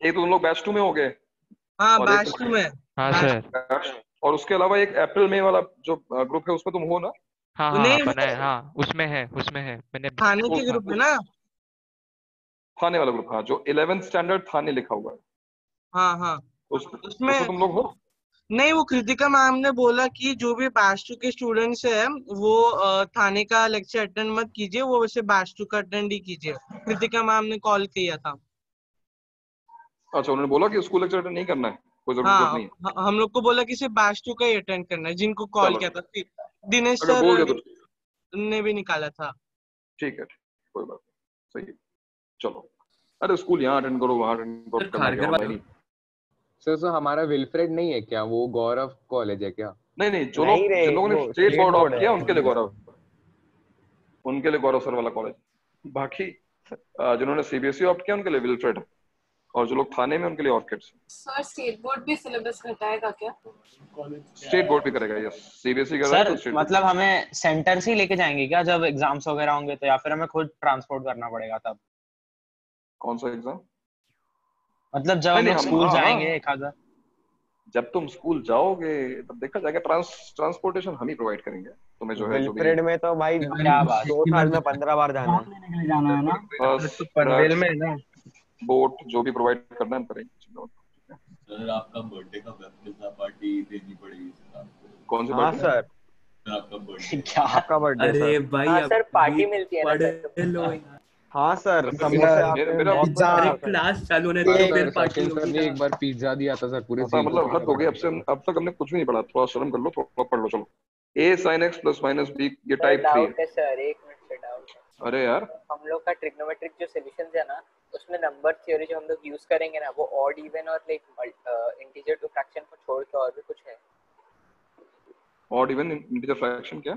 एक तो तुम लोग बैच टू में हो गए। हाँ बैच टू में। हाँ सर। और उसके अलावा एक अप्रैल मई वाला जो ग्रुप है उसमें तुम हो ना? हाँ हाँ नहीं, हाँ बना है वो- हाँ उसमें है उसमें है मैंने थाने के ग्रुप में ना? थाने वाला ग्रुप हाँ जो इलेवेंथ स्टैंडर्ड थाने लिखा हुआ है। हाँ हाँ। उस, उसमें उसमें तुम लोग हो? नहीं वो कृतिका मैम ने बोला कि जो भी बैच टू के स्टूडेंट्स है वो थाने का लेक्चर अटेंड मत कीजिए वो वैसे बैच टू का अटेंड ही कीजिए। कृतिका मैम ने कॉल किया था। अच्छा उन्होंने बोला कि स्कूल लेक्चर अटेंड नहीं करना है कोई ज़रूरत हाँ नहीं है। हम लोग को बोला कि सिर्फ़ बैच टू का ही अटेंड करना है जिनको कॉल किया था। फिर दिनेश सर ने भी निकाला था। ठीक है कोई बात नहीं सही चलो। अरे स्कूल यहाँ अटेंड करो वहाँ अटेंड करो सर, करना ही सर सर हमारा विल्फ्रेड नहीं है क्या? वो गौरव कॉलेज है क्या? नहीं नहीं जो लोग जिन लोगों ने स्टेट बोर्ड ऑफ़ किया उनके लिए गौरव। उनके लिए गौरव सर वाला कॉलेज बाकी जिन्होंने सीबीएसई ऑप्ट किया उनके लिए विल्फ्रेड। और जो लोग थाने में उनके लिए ऑर्किड्स सर स्टेट बोर्ड भी सिलेबस घटाएगा क्या? स्टेट बोर्ड भी करेगा यस सीबीएसई कर रहा है तो स्टेट मतलब हमें सेंटर से ही लेके जाएँगे क्या? जब एग्ज़ाम्स वगैरह होंगे तो या फिर हमें खुद ट्रांसपोर्ट करना पड़ेगा तब? कौन सा एग्ज़ाम मतलब जब हम स्कूल हाँ, हाँ। जाएँगे एक आधा। जब तुम स्कूल जाओगे तब देखा जाएगा ट्रांस ट्रांसपोर्टेशन हम ही प्रोवाइड करेंगे। तुम्हें जो है जो भी में तो भाई क्या बात दो साल में पंद्रह बार जाना है। लेने के लिए जाना है ना बस तो में है ना। बोट जो भी प्रोवाइड करना है हम करेंगे। सर आपका बर्थडे का पिज्जा पार्टी देनी पड़ेगी सर आपको कौन सी हाँ सर आपका बर्थडे क्या? आपका बर्थडे अरे भाई हाँ अब सर पार्टी मिलती है ना लो हाँ सर हैं पिज्जा- है। क्लास चालू होने तो फिर पार्टी होगी। एक बार पिज्जा दिया था सर पूरे को मतलब हद हो गई अब से अब तक हमने कुछ भी नहीं पढ़ा थोड़ा शर्म कर लो थोड़ा पढ़ लो चलो। A sine x plus minus b ये टाइप थ्री है। सर एक मिनट से डाउट अरे यार। हम लोग का ट्रिग्नोमेट्रिक जो सॉल्यूशंस है ना उसमें नंबर थ्योरी जो हम लोग यूज़ करेंगे ना वो ऑड इवन और लाइक इंटीजर टू फ्रैक्शन को छोड़ के और भी कुछ है। ऑड इवन इंटीजर फ्रैक्शन क्या?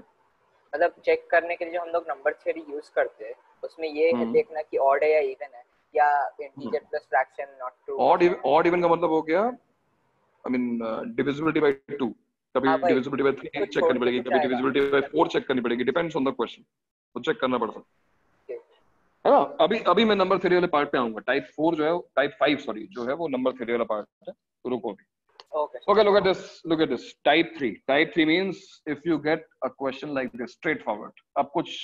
मतलब चेक करने के लिए जो हम लोग नंबर थ्योरी यूज़ करते हैं उसमें ये है हम्म। देखना कि ऑड है या इवन है या integer plus fraction not true odd odd even का मतलब हो गया आई मीन डिविजिबिलिटी बाय 2 कभी डिविजिबिलिटी बाय 3 चेक करनी पड़ेगी कभी डिविजिबिलिटी बाय 4 चेक करनी पड़ेगी डिपेंड्स ऑन द क्वेश्चन तो चेक करना पड़ता। है। है ना? अभी अभी मैं नंबर थ्री वाले पार्ट पे आऊँगा। टाइप फोर जो है टाइप फाइव सॉरी जो है वो नंबर थ्री वाला पार्ट है। तो रुको भी okay look at this look at this type three type three means if you get a question like this straightforward अब कुछ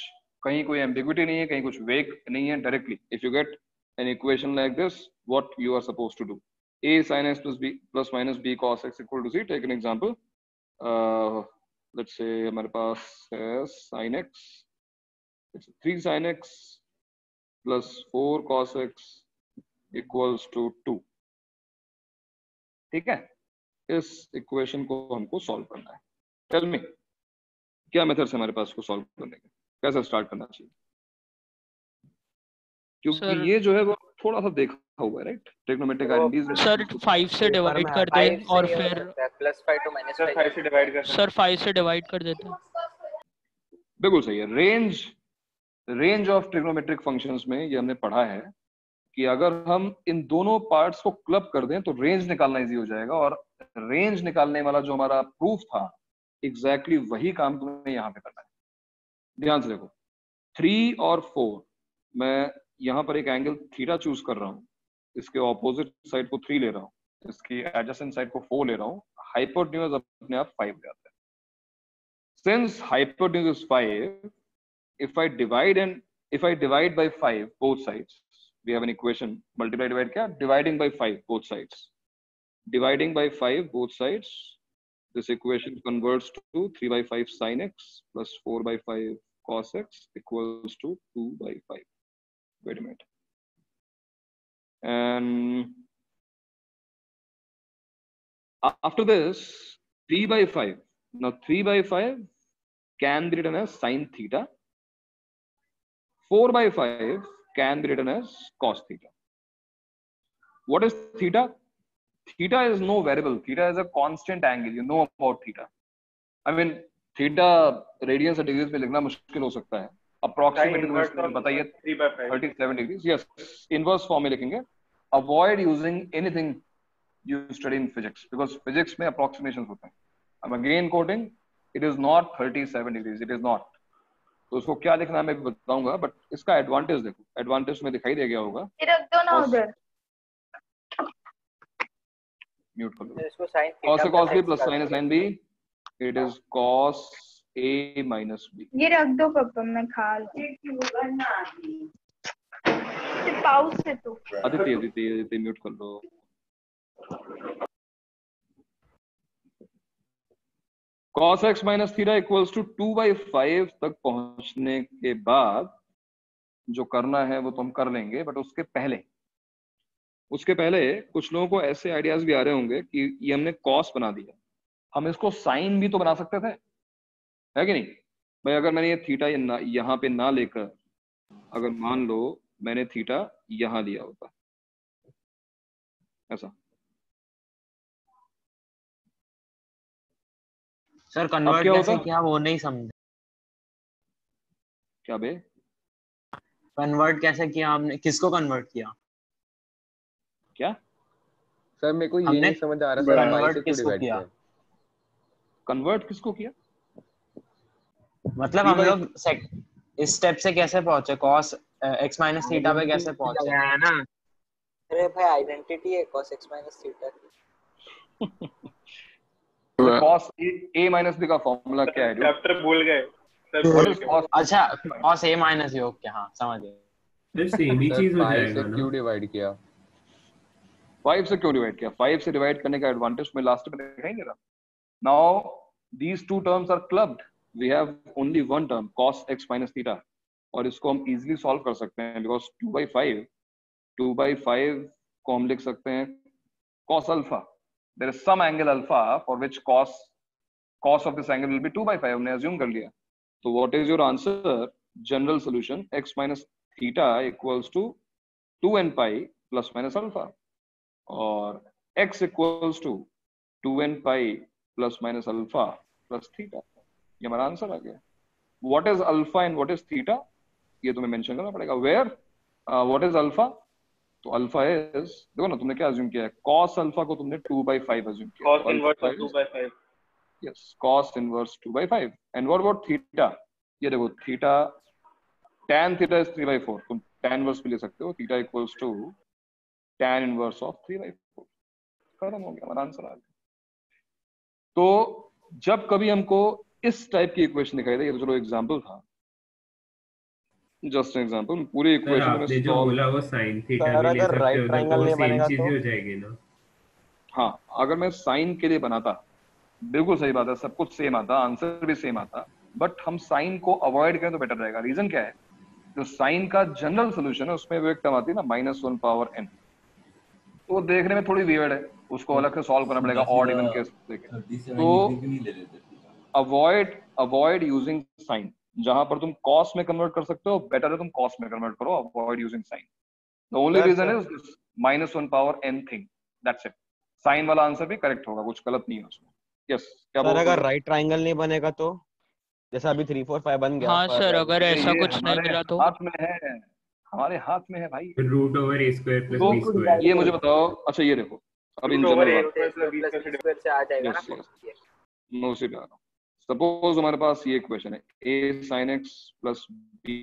कहीं कोई एम्बिग्विटी नहीं है कहीं कुछ वेक नहीं है directly if you get an equation like this what you are suppose to do a sine x plus b plus minus b cos x equal to c take an example let's say हमारे पास है sine x three sine x plus four cos x equals to two. ठीक है? इस equation को हमको solve करना है। टेल मी क्या मेथड्स हमारे पास इसको सॉल्व करने के? कैसे स्टार्ट करना चाहिए? क्योंकि Sir- ये जो है वो थोड़ा सा देखा हुआ है right trigonometric identities sir five से डिवाइड कर दे और फिर plus five two minus sir five से डिवाइड कर सर फाइव से डिवाइड कर देते हैं। बिल्कुल सही है। Range range of trigonometric functions में ये हमने पढ़ा है कि अगर हम इन दोनों पार्ट्स को क्लब कर दें तो रेंज निकालना इजी हो जाएगा और रेंज निकालने वाला जो हमारा प्रूफ था एग्जैक्टली exactly वही काम तुम्हें यहाँ पे करना है। ध्यान से देखो थ्री और फोर मैं यहाँ पर एक एंगल थीटा चूज़ कर रहा हूँ, इसके ऑपोजिट साइड को थ्री ले रहा हूँ, इसकी एडजस्टेंट साइड को फोर ले रहा हूँ हाइपोटेन्यूज अपने आप फाइव ले आता है। Since hypotenuse is 5 if i divide and if i divide by 5 both sides we have an equation multiply divide kya? Dividing by 5 both sides. Dividing by 5 both sides this equation converts to 3 by 5 sine x plus 4 by 5 cos x equals to 2 by 5 wait a minute. And after this 3 by 5 now 3 by 5 can be written as sine theta. 4 by 5 can be written as cos theta. What is theta? Theta is no variable. Theta is a constant angle. You know about theta. I mean, theta radians और degrees में लिखना मुश्किल हो सकता है. Approximate inverse बताइए three by five 37 degrees. Yes, inverse form में लिखेंगे. Avoid using anything you study in physics because physics में approximations होते हैं. I'm again quoting, it is not 37 degrees. It is not. तो उसको क्या लिखना है मैं भी बताऊँगा बट इसका एडवांटेज देखो। एडवांटेज में दिखाई दे गया होगा। ये रख दो ना उधर। म्यूट कर दो। इसको cos a cos b plus sin a sin b it is cos a minus b ये रख दो पापा मैं खा लूँ पाउच से तो अदिति अदिति अदिति म्यूट कर दो। Cos x minus theta equals to 2 by 5 तक पहुँचने के बाद जो करना है वो तो हम कर लेंगे बट उसके पहले उसके पहले कुछ लोगों को ऐसे आइडियाज़ भी आ रहे होंगे कि ये हमने कॉस बना दिया। हम इसको साइन भी तो बना सकते थे, है कि नहीं? भाई अगर मैंने ये थीटा ये यहाँ पे ना लेकर, अगर मान लो मैंने थीटा यहाँ लिया होता, ऐसा। सर कन्वर्ट होता? किया वो नहीं समझा। क्या बे? कन्वर्ट कैसे किया आपने? किसको कन्वर्ट किया? क्या? सर मेरे को ये नहीं समझ आ रहा सर से क्यों किसको किया? कन्वर्ट किसको किया? मतलब हम लोग इस स्टेप से कैसे पहुँचे? cos x माइनस थीटा पे कैसे पहुँचे? है ना। अरे भाई आइडेंटिटी है cos x minus theta cos a, minus b का फॉर्मूला क्या है? चैप्टर भूल गए। अच्छा cos a माइनस योग क्या हाँ समझ गए सेम ही चीज़ हो जाएगा ना? क्यों डिवाइड किया। फाइव से क्यों डिवाइड किया। फाइव से डिवाइड करने का एडवांटेज में लास्ट में दिखाई दे रहा now these two terms are clubbed we have only one term cos x minus theta. और इसको हम इजीली सॉल्व कर सकते हैं because two by five two by five को हम लिख सकते हैं cos alpha there is some angle alpha for which cos cos of this angle will be 2 by 5 हमने assume कर लिया तो what is your answer general solution x minus theta equals to 2 n pi plus minus alpha और x equals to 2n pi plus minus alpha plus theta ये हमारा answer आ गया what is alpha and what is theta ये तुम्हें mention करना पड़ेगा where uh, what is alpha तो अल्फ़ा इज़ देखो ना तुमने क्या अज्यूम किया है? Cos अल्फ़ा को तुमने टू बाई फाइव अज्यूम किया cos इनवर्स 2 एंड व्हाट ये देखो theta tan theta is 3 by 4 तुम tan इनवर्स भी ले सकते हो। Theta equals to tan inverse of 3 by 4 खत्म हो गया आंसर आ गया। तो जब कभी हमको इस टाइप की इक्वेशन दिखाई दे ये तो चलो एग्जांपल था। जस्ट एग्जांपल पूरी इक्वेशन में आपने जो बोला वो साइन थीटा भी ले सकते right हो तो वो सेम बनेगा चीज़ तो? ही हो जाएगी ना। हाँ अगर मैं साइन के लिए बनाता बिल्कुल सही बात है सब कुछ सेम आता आंसर भी सेम आता बट हम साइन को अवॉइड करें तो बेटर रहेगा। रीजन क्या है? जो साइन का जनरल सोल्यूशन है उसमें वो एक टर्म आती है ना माइनस वन पावर एन तो देखने में थोड़ी वियर्ड है उसको अलग से सॉल्व करना पड़ेगा ऑड इवन केस तो अवॉइड अवॉइड यूजिंग साइन जहाँ पर तुम कॉस में कन्वर्ट कर सकते हो बेटर है तुम कॉस में कन्वर्ट करो avoid using sine the only reason. Is minus one power n thing that's it sine वाला आंसर भी करेक्ट होगा कुछ गलत नहीं है उसमें. यस क्या सर बोल अगर रहे हो? राइट ट्रायंगल नहीं बनेगा तो? जैसा अभी थ्री फोर फाइव बन गया। हाँ सर अगर ऐसा कुछ नहीं मिला तो। हाथ में है। हमारे हाथ में है भाई। Root over a square plus b square ये मुझे बताओ। अच्छा ये देखो। अब इन जनरल से आ जाएगा ना Yes, yes. मैं उसी पे आ रहा हूँ। सपोज़ हमारे पास ये इक्वेशन है a sin x plus b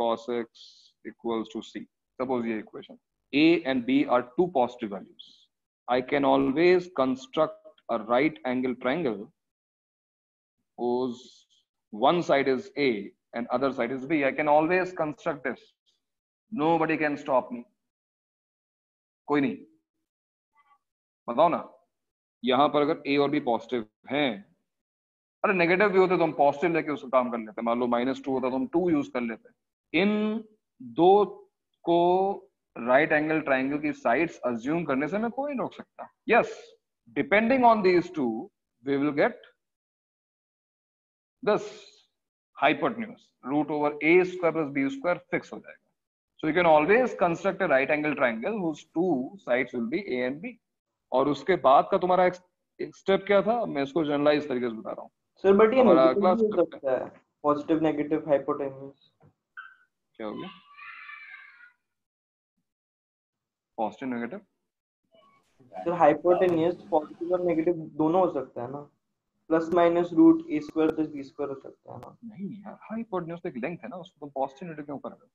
cos x equals to c suppose ये equation a and b are two positive values i can always construct a right angle triangle whose one side is a and other side is b i can always construct this nobody can stop me कोई नहीं बताओ ना यहाँ पर अगर ए और B positive हैं अरे नेगेटिव भी होते तो हम पॉजिटिव लेके उसका काम कर लेते मान लो माइनस टू होता तो हम टू यूज़ कर लेते इन दो को राइट एंगल ट्राइंगल की साइड्स अज्यूम करने से मैं कोई रोक सकता। Yes depending on these two we will get this hypotenuse. Root over a square plus b square fix हो जाएगा। Always construct a right angle triangle whose two sides will be a and b और उसके बाद का तुम्हारा step क्या था? मैं इसको जनरलाइज तरीके से बता रहा हूँ। सर बट ये नेगेटिव हो सकता है। पॉजिटिव नेगेटिव हाइपोटेन्यूज क्या हो गया? Positive negative sir hypotenuse positive और नेगेटिव दोनों हो सकता है ना। Plus minus root a square plus b square हो सकता है ना। नहीं यार हाइपोटेन्यूज तो एक लेंथ है ना उसको तुम पॉजिटिव नेगेटिव क्यों कर रहे हो।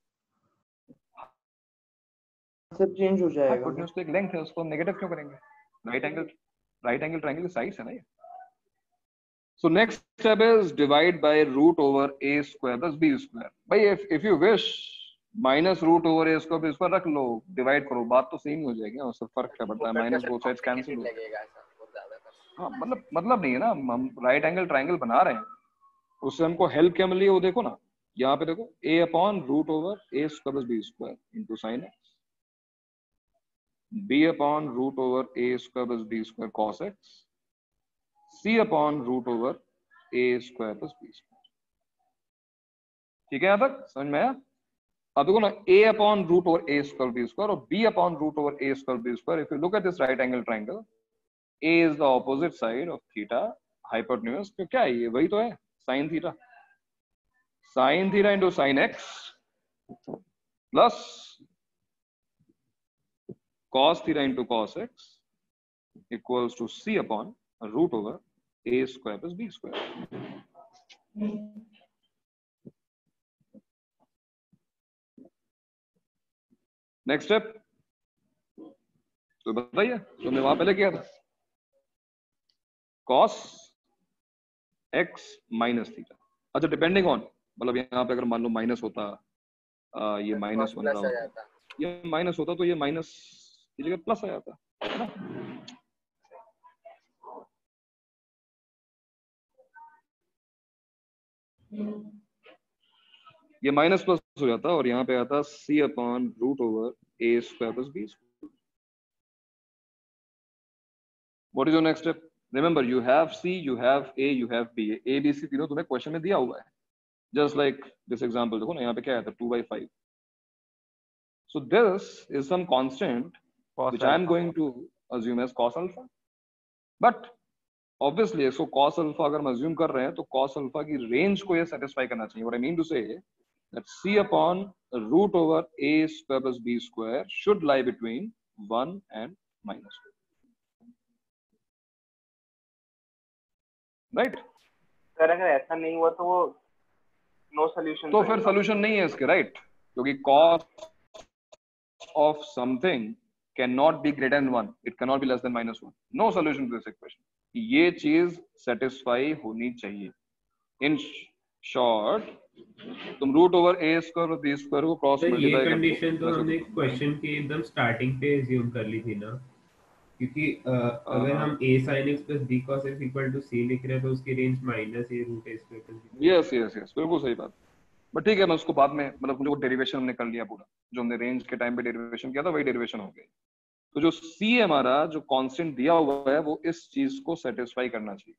सब चेंज हो जाएगा। हाइपोटेन्यूज तो एक लेंथ है उसको नेगेटिव क्यों करेंगे? Right angle right angle triangle की साइड्स है ना ये। So next step is divide by root over a square plus b square. भाई if if you wish minus root over a square b square रख लो divide करो बात तो same ही जाएगी ना उससे फ़र्क क्या पड़ता है? minus both sides cancel हो कर हाँ मतलब मतलब नहीं है ना हम राइट एंगल ट्रायंगल बना रहे हैं। उससे हमको हेल्प क्या मिल रही है वो देखो ना। यहाँ पे देखो a upon root over a square plus b square into sin x b upon root over a square plus b square cos x c upon root over a square plus b square ठीक है यहाँ तक समझ में आया अब देखो ना a upon root over a square b square और b upon root over a square b square if you look at this right angle triangle a is the opposite side of theta hypotenuse तो क्या है ये वही तो है sin theta sin theta into sin x plus cos theta into cos x equals to c upon root over a square plus b square. Next step तो बताइए तुमने वहाँ पहले किया था। Cos x माइनस थीटा अच्छा डिपेंडिंग ऑन मतलब यहाँ पे अगर मान लो माइनस होता आ, ये माइनस बन रहा होता ये माइनस होता तो ये माइनस की जगह प्लस आ जाता है ना? ये माइनस प्लस हो जाता और यहाँ पे आता c upon root over a square plus b what is your next step remember you have c you have a you have b a b c तीनों तुम्हें क्वेश्चन में दिया हुआ है. जस्ट लाइक दिस एग्ज़ाम्पल देखो ना यहाँ पे क्या आया था two by five so this is some constant I am going to assume as cos alpha but obviously so cos alpha अगर हम assume कर रहे हैं तो cos alpha की range को ये satisfy करना चाहिए what I mean to say that c upon root over a square plus b square should lie between 1 and minus 2 right sir अगर ऐसा नहीं हुआ तो वो नो सोल्यूशन तो फिर सोल्यूशन नहीं है इसके राइट क्योंकि cos of something can not be greater than one it can not be less than minus one no solution to this equation ये चीज़ सेटिस्फाई होनी चाहिए। इन शॉर्ट तुम रूट ओवर ए स्क्वायर और बी स्क्वायर को cross multiply condition तो हमने question के एकदम स्टार्टिंग पे एज्यूम कर ली थी ना। क्योंकि अगर हाँ। हम a sin x b cos x c लिख रहे हैं तो उसकी range minus a root a b. Yes yes yes बिल्कुल सही बात। बट ठीक है मैं उसको बाद में मतलब मुझे वो डेरिवेशन हमने कर लिया पूरा। जो हमने रेंज के टाइम पे डेरिवेशन किया था वही डेरिवेशन हो गई तो जो सी है हमारा, जो कांस्टेंट दिया हुआ है, वो इस चीज़ को सेटिस्फाई करना चाहिए।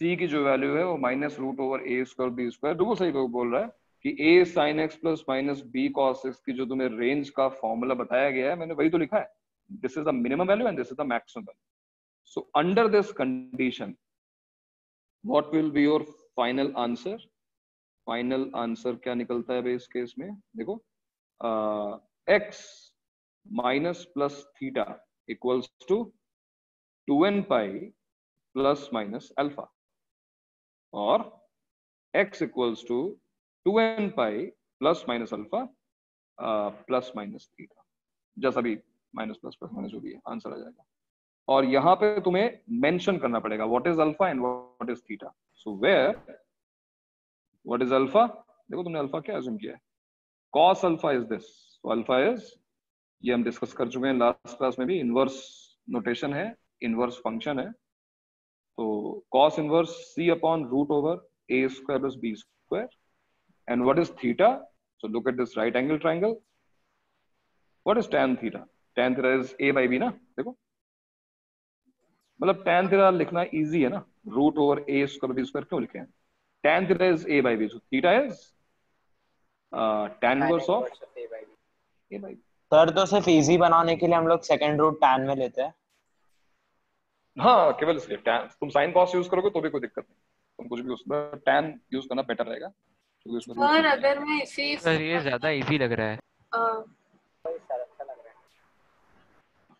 सी की जो वैल्यू है, वो minus root over a square b square बिल्कुल सही बोल रहा है कि a sine x plus minus b cos x की जो तुम्हें रेंज का फॉर्मूला बताया गया है, मैंने वही तो लिखा है। This is the minimum value and this is the maximum value so under this condition what will be your final answer final answer क्या निकलता है इस केस में? देखो x minus plus theta equals to two n pi plus minus alpha और x equals to two n pi plus minus alpha plus minus theta जैसा भी minus plus plus minus जो भी है आंसर आ जाएगा। और यहाँ पे तुम्हें मेंशन करना पड़ेगा what is alpha and what is theta so where what is alpha देखो तुमने अल्फ़ा क्या किया है? Cos alpha is this alpha is ये हम डिस्कस कर चुके हैं लास्ट क्लास में भी इनवर्स नोटेशन है इनवर्स फ़ंक्शन है। तो cos inverse c upon root over a square plus b square and what is theta so look at this right angle triangle what is tan theta tan theta is a by b ना? देखो। मतलब tan theta लिखना easy है ना? Root over a square b square क्यों लिखे हैं? Tan is a by b theta is tan inverse of a by a by b sir तो सिर्फ़ इजी बनाने के लिए हम लोग सेकंड रूट टैन में लेते हैं। हाँ केवल इसलिए। Tan तुम sin cos यूज़ करोगे तो भी कोई दिक्कत नहीं। तुम कुछ भी यूज़ tan यूज़ करना बेटर रहेगा क्योंकि उसमें root और अगर मैं इसी सर ये ज़्यादा इजी लग रहा है।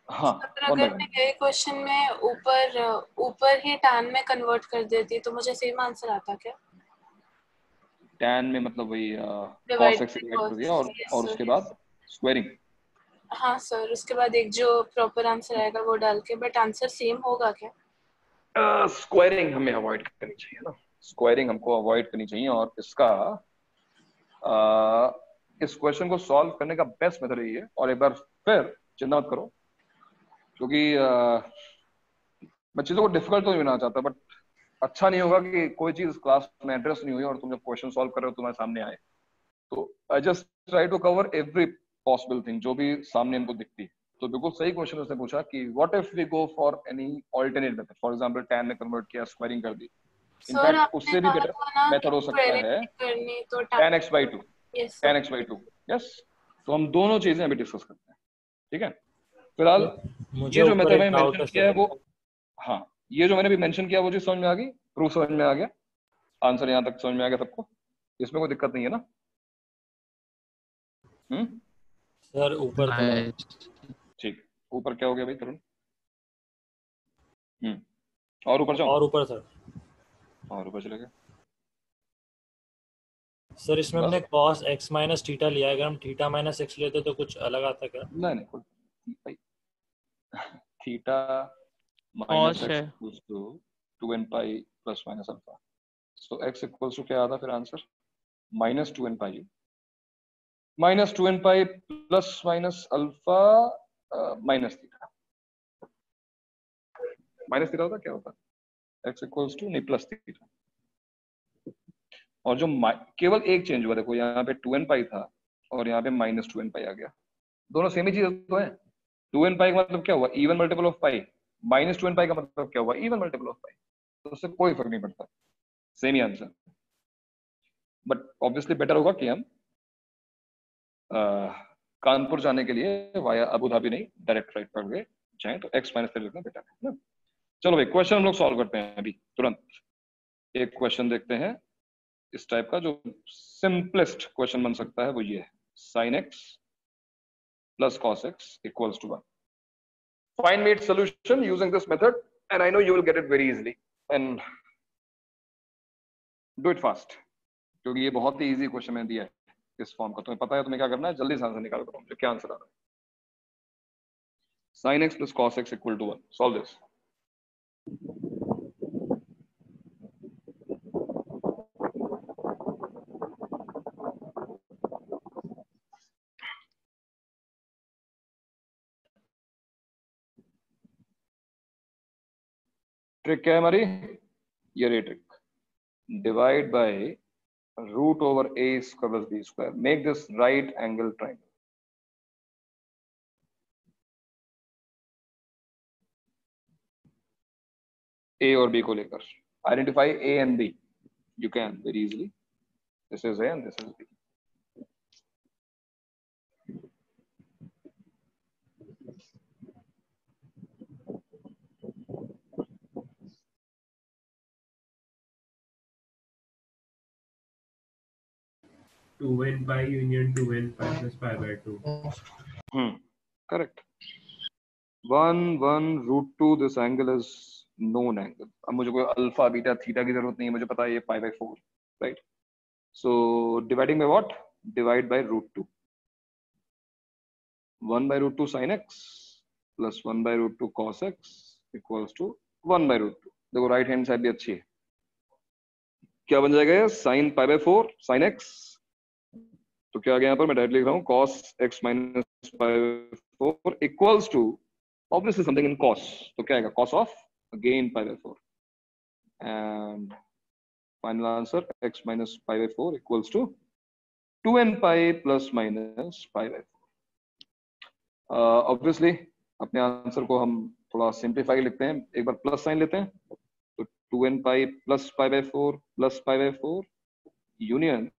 हाँ अगर मैं यही क्वेश्चन में ऊपर ऊपर ही टैन में कन्वर्ट कर देती तो मुझे सेम आंसर आता क्या? Tan में मतलब वही x by कर दिया और और उसके बाद स्क्वायरिंग हाँ सर उसके बाद एक जो प्रॉपर आंसर आएगा वो डाल के बट आंसर सेम होगा क्या? स्क्वायरिंग uh, हमें अवॉइड करनी चाहिए ना। स्क्वायरिंग हमको अवॉइड करनी चाहिए और इसका uh, इस क्वेश्चन को सॉल्व करने का बेस्ट मेथड यही है और एक बार फिर चिंता मत करो क्योंकि uh, मैं चीज़ों को डिफ़िकल्ट तो नहीं बनाना चाहता बट अच्छा नहीं होगा कि कोई चीज़ क्लास में एड्रेस नहीं हुई और तुम जब क्वेश्चन सॉल्व कर रहे हो तुम्हारे सामने आए। तो I just try to cover every possible thing जो भी सामने इनको दिखती है। तो बिल्कुल सही क्वेश्चन उसने पूछा कि what if we go for any alternate method for example tan में कन्वर्ट किया स्क्वायरिंग कर दी। इनफैक्ट उससे भी बेटर मेथड हो सकता है करनी तो tan x by 2 yes tan x by 2 yes तो हम दोनों चीज़ें अभी डिस्कस करते हैं। ठीक है? फ़िलहाल मुझे ये जो मेथड मैंने मेंशन किया है वो हाँ ये जो मैंने भी मेंशन किया वो चीज़ समझ में आ गई? प्रूफ समझ में आ गया? आंसर यहाँ तक समझ में आ गया सबको? इसमें कोई दिक्कत नहीं है ना? हम्म? सर ऊपर ठीक। ऊपर क्या हो गया भाई तरुण? हम्म। और ऊपर जाओ। और ऊपर सर। और ऊपर चले गए। सर इसमें हमने cos x माइनस थीटा लिया है। अगर हम थीटा माइनस x लेते तो कुछ अलग आता क्या? नहीं नहीं कोई भाई। थीटा Cos माइनस एक्स है। Equals to two n pi plus minus alpha so x equals to क्या आता फिर answer minus two n pi minus two n pi plus minus alpha minus theta. Minus theta होता क्या होता? X equals to नहीं, plus theta. और जो केवल एक चेंज हुआ, देखो, यहाँ पे टू एन पाई था और यहाँ पे माइनस टू एन पाई आ गया। दोनों सेम ही चीज़ तो है। टू एन पाई का मतलब क्या हुआ? Even multiple of pi minus two n pi का मतलब क्या हुआ? इवन मल्टीपल ऑफ़ पाई तो उससे कोई फ़र्क नहीं पड़ता। सेम ही आंसर बट ऑब्वियसली बेटर होगा कि हम कानपुर जाने के लिए वाया अबू धाबी नहीं डायरेक्ट फ़्लाइट पकड़ के जाए तो एक्स माइनस थ्री रखना बेटर है ना? चलो भाई क्वेश्चन हम लोग सॉल्व करते हैं अभी, तुरंत। एक क्वेश्चन देखते हैं, इस टाइप का जो सिंपलेस्ट क्वेश्चन बन सकता है वो ये है sine x plus cos x equals to one find me solution using this method and I know you will get it very easily, and do it fast, क्योंकि ये बहुत ही इजी क्वेश्चन मैंने दिया है। इस फॉर्म का? तुम्हें पता है, तुम्हें क्या करना है? जल्दी से आंसर निकाल करो, मुझे क्या आंसर आ रहा है। Sin x plus cos x equal to 1 solve this. Trick क्या है हमारी? ये रे trick divide by root over a covers b square. Make this right angle triangle. A और B को लेकर identify A and B. You can very easily. This is A and this is B. 2 by Union, 2 plus 5 by 2. Hmm. Correct. 1, 1, root 2, this angle is known angle. अब मुझे कोई alpha beta theta की ज़रूरत नहीं है मुझे पता है ये pi by four right so dividing by what divide by root two one by root two sine x plus one by root two cos x equals to one by root two देखो right hand side भी अच्छी है क्या बन जाएगा sine pi by four sine x तो क्या आ गया यहाँ पर? मैं डायरेक्ट लिख रहा हूँ, cos x minus pi four equals to obviously something in cos. तो क्या आएगा? cos of again pi by four and final answer x minus pi by four equals to two n pi plus minus pi by four obviously अपने answer को हम थोड़ा simplify लिखते हैं, एक बार प्लस साइन लेते हैं। तो two n pi plus pi by four plus pi by four union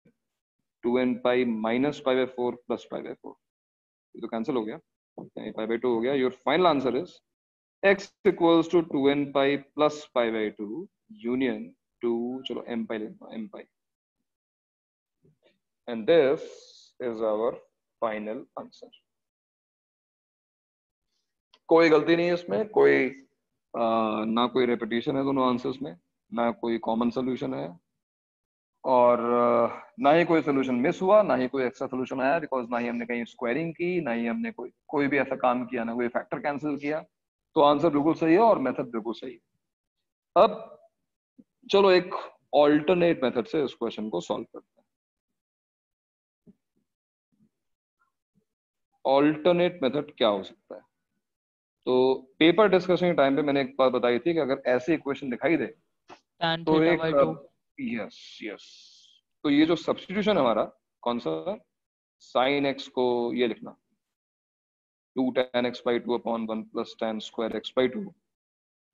two n pi minus pi by four plus pi by four ये तो कैंसिल हो गया। पाई बाय टू हो गया। Your final answer is x equals to two n pi plus pi by two union two चलो m pi हूँ m pi and this is our final answer. कोई गलती नहीं है इसमें। कोई आ, ना कोई रेपिटेशन है दोनों आंसर्स में। ना कोई कॉमन सोल्यूशन है। और ना ही कोई सोल्यूशन मिस हुआ ना ही कोई एक्स्ट्रा सोल्यूशन आया बिकॉज़ ना ही हमने कहीं स्क्वायरिंग की ना ही हमने कोई कोई भी ऐसा काम किया ना कोई फैक्टर कैंसिल किया। तो आंसर बिल्कुल सही है और मेथड बिल्कुल सही है। अब चलो एक ऑल्टरनेट मेथड से इस क्वेश्चन को सॉल्व करते हैं। ऑल्टरनेट मेथड क्या हो सकता है? तो पेपर डिस्कशन के टाइम पे मैंने एक बात बताई थी कि अगर ऐसी इक्वेशन दिखाई दे तो एक by 2 यस यस तो ये जो सब्सटीट्यूशन हमारा, कौन सा? साइन एक्स को ये लिखना। Two tan x by two upon one plus tan square x by two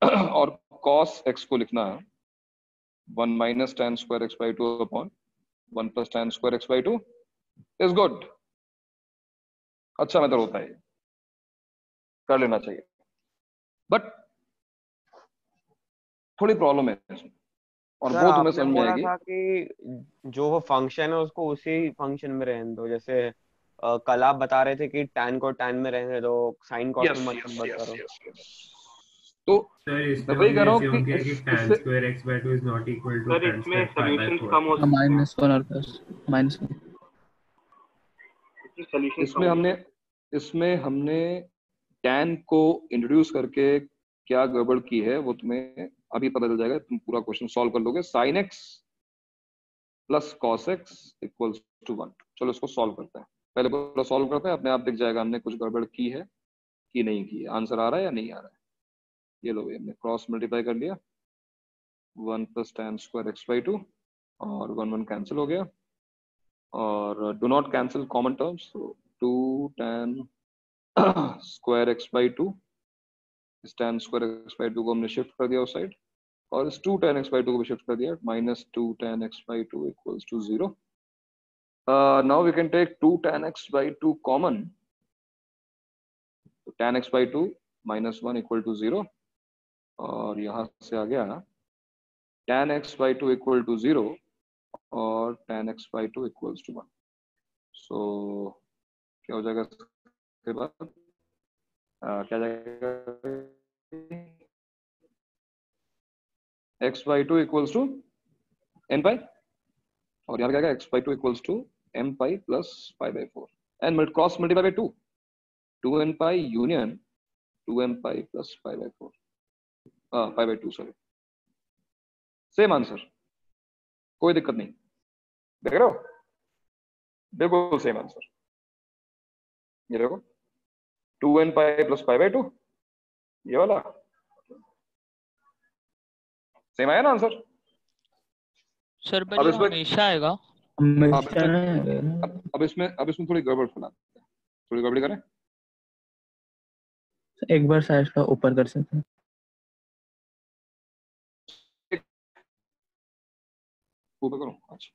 और कॉस एक्स को लिखना है। One minus tan square x by two upon one plus tan square x by two is good अच्छा method होता है कर लेना चाहिए। बट थोड़ी प्रॉब्लम है इसमें। और सर वो तुम्हें आपने समझ में बोला आएगी। था कि जो वो फ़ंक्शन है उसको उसी फ़ंक्शन में रहने दो। जैसे कल आप बता रहे थे कि tan को tan में रहने दो साइन यस में मत यस यस करो। तो सर मैं वही हमने कह रहा हूँ कि कि tan square x by 2 is not equal to सर tan इसमें square सॉल्यूशंस कम हो सकते हैं। माइनस वन और प्लस माइनस वन इसमें सॉल्यूशंस कम इसमें हमने इसमें हमने टैन को इंट्रोड्यूस करके क्या गड़बड़ की है वो तुम्हें अभी पता चल जाएगा, तुम पूरा क्वेश्चन सॉल्व कर लोगे। Sine x plus cos x equals to one चलो इसको सॉल्व करते हैं। पहले पूरा सॉल्व करते हैं, अपने आप दिख जाएगा, हमने कुछ गड़बड़ की है, कि नहीं की है। आंसर आ रहा है या नहीं आ रहा है? ये लो हमने क्रॉस मल्टीप्लाई कर लिया। One plus tan square x by two और वन वन कैंसिल हो गया। और do not cancel common terms two tan square x by two इस tan square x by two को हमने शिफ्ट कर दिया उस साइड और इस two tan x by two को भी शिफ्ट कर दिया minus two tan x by two equals to zero now we can take two tan x by two common tan x by two minus one equal to zero और यहाँ से आ गया tan x by two equal to zero और tan x by two equals to one so क्या हो जाएगा इसके बाद? आ, क्या जाएगा? X by two equals to n pi और यहाँ क्या x by two equals to m pi plus pi by four and cross multiply by two two n pi union two m pi plus pi by four pi by two sorry same answer कोई दिक्कत नहीं। देख रहे हो? बिल्कुल same answer ये देखो। Two n pi plus pi by two ये वाला। सेम आया ना आंसर सर अब इसमें हमेशा आएगा। अब इसमें अब, अब इसमें अब इसमें थोड़ी गड़बड़ हैं थोड़ी गड़बड़ी करें। एक बार साइज़ का ऊपर कर सकते हैं। ऊपर करो। अच्छा।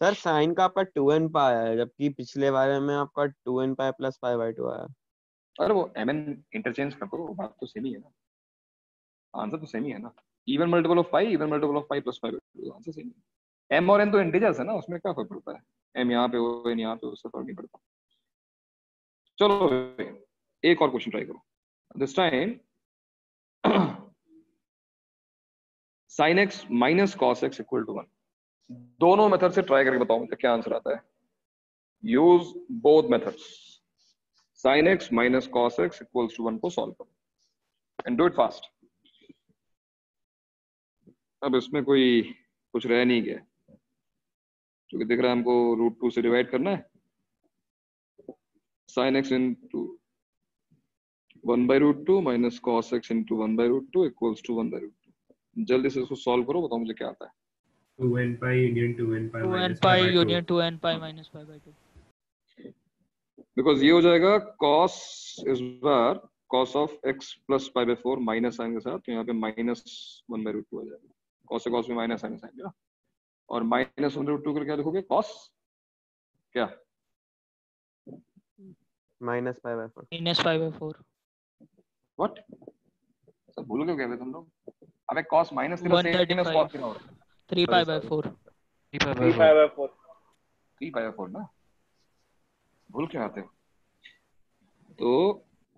सर साइन का आपका टू एन पाई आया है जबकि पिछले बारे में आपका two n pi plus pi by two आया। अरे वो एम एन इंटरचेंज कर दो बात तो सेम ही है ना। आंसर तो सेम ही है ना। Even multiple of pi even multiple of pi plus pi answer same m और एन तो इंटीजर्स है ना, उसमें क्या फ़र्क पड़ता है? एम यहाँ पे हो एन यहाँ पे उससे फ़र्क नहीं पड़ता। चलो, एक और क्वेश्चन ट्राई करो। This time sine x minus cos x equal to one दोनों मेथड से ट्राई करके बताओ मुझे क्या आंसर आता है। Use both methods sin x minus cos x equals to 1 को सॉल्व करो। एंड डू इट फास्ट अब इसमें कोई कुछ रह नहीं गया। क्योंकि दिख रहा है हमको रूट टू से डिवाइड करना है। Sin x into 1 by root 2 minus cos x into 1 by root 2 equals to 1 by root 2 जल्दी से इसको सॉल्व करो बताओ मुझे क्या आता है। 2n pi union 2n pi two n minus pi by 2 union two minus pi by two because ये हो जाएगा cos इस बार cos of x plus pi by four minus sine के साथ तो यहाँ पे minus one by root two हो जाएगा। Cos से cos में माइनस साइन साइन ना? और माइनस वन रूट टू कर क्या लिखोगे cos? क्या? Minus pi by four minus pi by four what सब भूल गए क्या तुम लोग। अबे cos माइनस सेम है फाइव cos कितना हो रहा है। Three pi by four three pi five four by four three pi by four ना? भूल क्यों आते हो। तो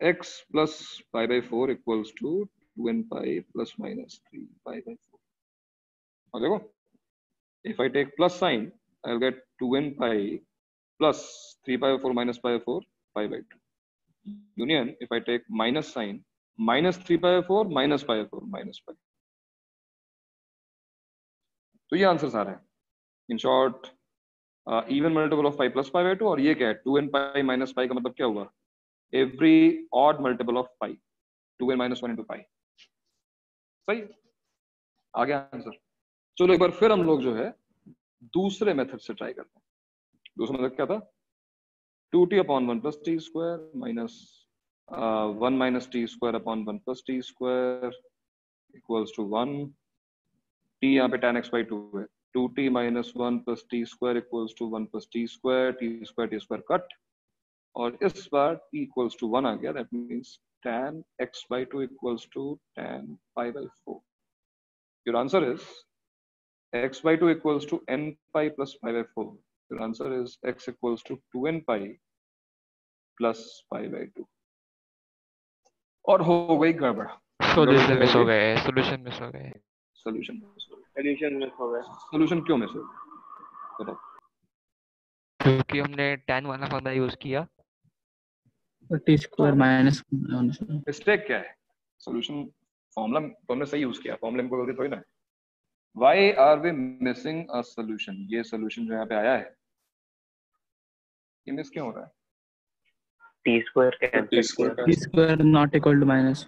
x plus pi by 4 equals to 2n pi plus minus 3 pi by 4 और देखो plus sign, I'll get 2n pi plus 3 pi by 4 minus pi by 4 pi by 2 union, if I take minus sign, minus 3 pi by 4 minus pi by 4 minus pi. तो ये answer सारा है। In short even multiple of pi plus pi by two और ये क्या है? Two n pi minus pi का मतलब क्या हुआ? Every odd multiple of pi two n minus one into pi सही? आ गया आंसर चलो एक बार फिर हम लोग जो है दूसरे मेथड से ट्राई करते हैं। दूसरा मेथड क्या था? Two t upon one plus t square minus one minus t square upon one plus t square equals to one t यहाँ पे टेन एक्स बाई टू है। Two t minus one plus t square equals to one plus t square t square t square cut और इस बार t equals to one आ गया। That means tan x by 2 equals to tan pi by 4 your answer is x by 2 equals to n pi plus pi by 4 your answer is x equals to 2n pi plus pi by 2 और हो गई गड़बड़। Solution miss हो गए solution miss हो गए। Solution solution miss हो गया सॉल्यूशन क्यों मिस हो गया बताओ। क्योंकि हमने tan वाला फॉर्मूला यूज़ किया। टी स्क्वायर माइनस मिस्टेक क्या है? सॉल्यूशन फॉर्मूला तो हमने सही यूज़ किया। फॉर्मूले में कोई गलती थोड़ी ना। Why are we missing a solution ये सॉल्यूशन जो यहाँ पे आया है ये मिस क्यों हो रहा है? T square t square not equal to minus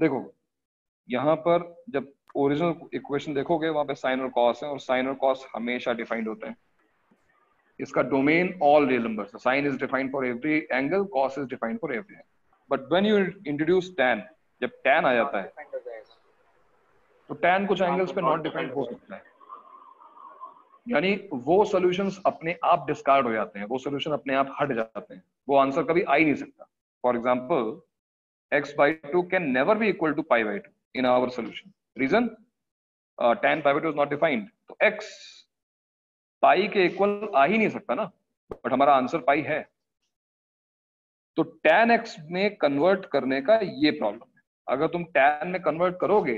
देखो यहाँ पर जब ओरिजिनल इक्वेशन देखोगे वहाँ पे साइन और कॉस है और साइन और कॉस हमेशा डिफाइंड होते हैं। इसका डोमेन ऑल रियल नंबर्स है। Sine is defined for every angle cos is defined for every but when you introduce tan जब tan आ जाता है तो tan कुछ एंगल्स पे नॉट डिफाइंड हो सकता है। यानी वो सॉल्यूशंस अपने आप डिस्कार्ड हो जाते हैं वो सॉल्यूशन अपने आप हट जाते हैं। वो आंसर कभी आ ही नहीं सकता। For example x by 2 can never be equal to pi by 2 in our solution. Reason? Uh, tan pi by 2 is not तो x पाई के इक्वल आ ही नहीं सकता ना। बट हमारा आंसर पाई है। तो टेन एक्स में कन्वर्ट करने का ये प्रॉब्लम है। अगर तुम टेन में कन्वर्ट करोगे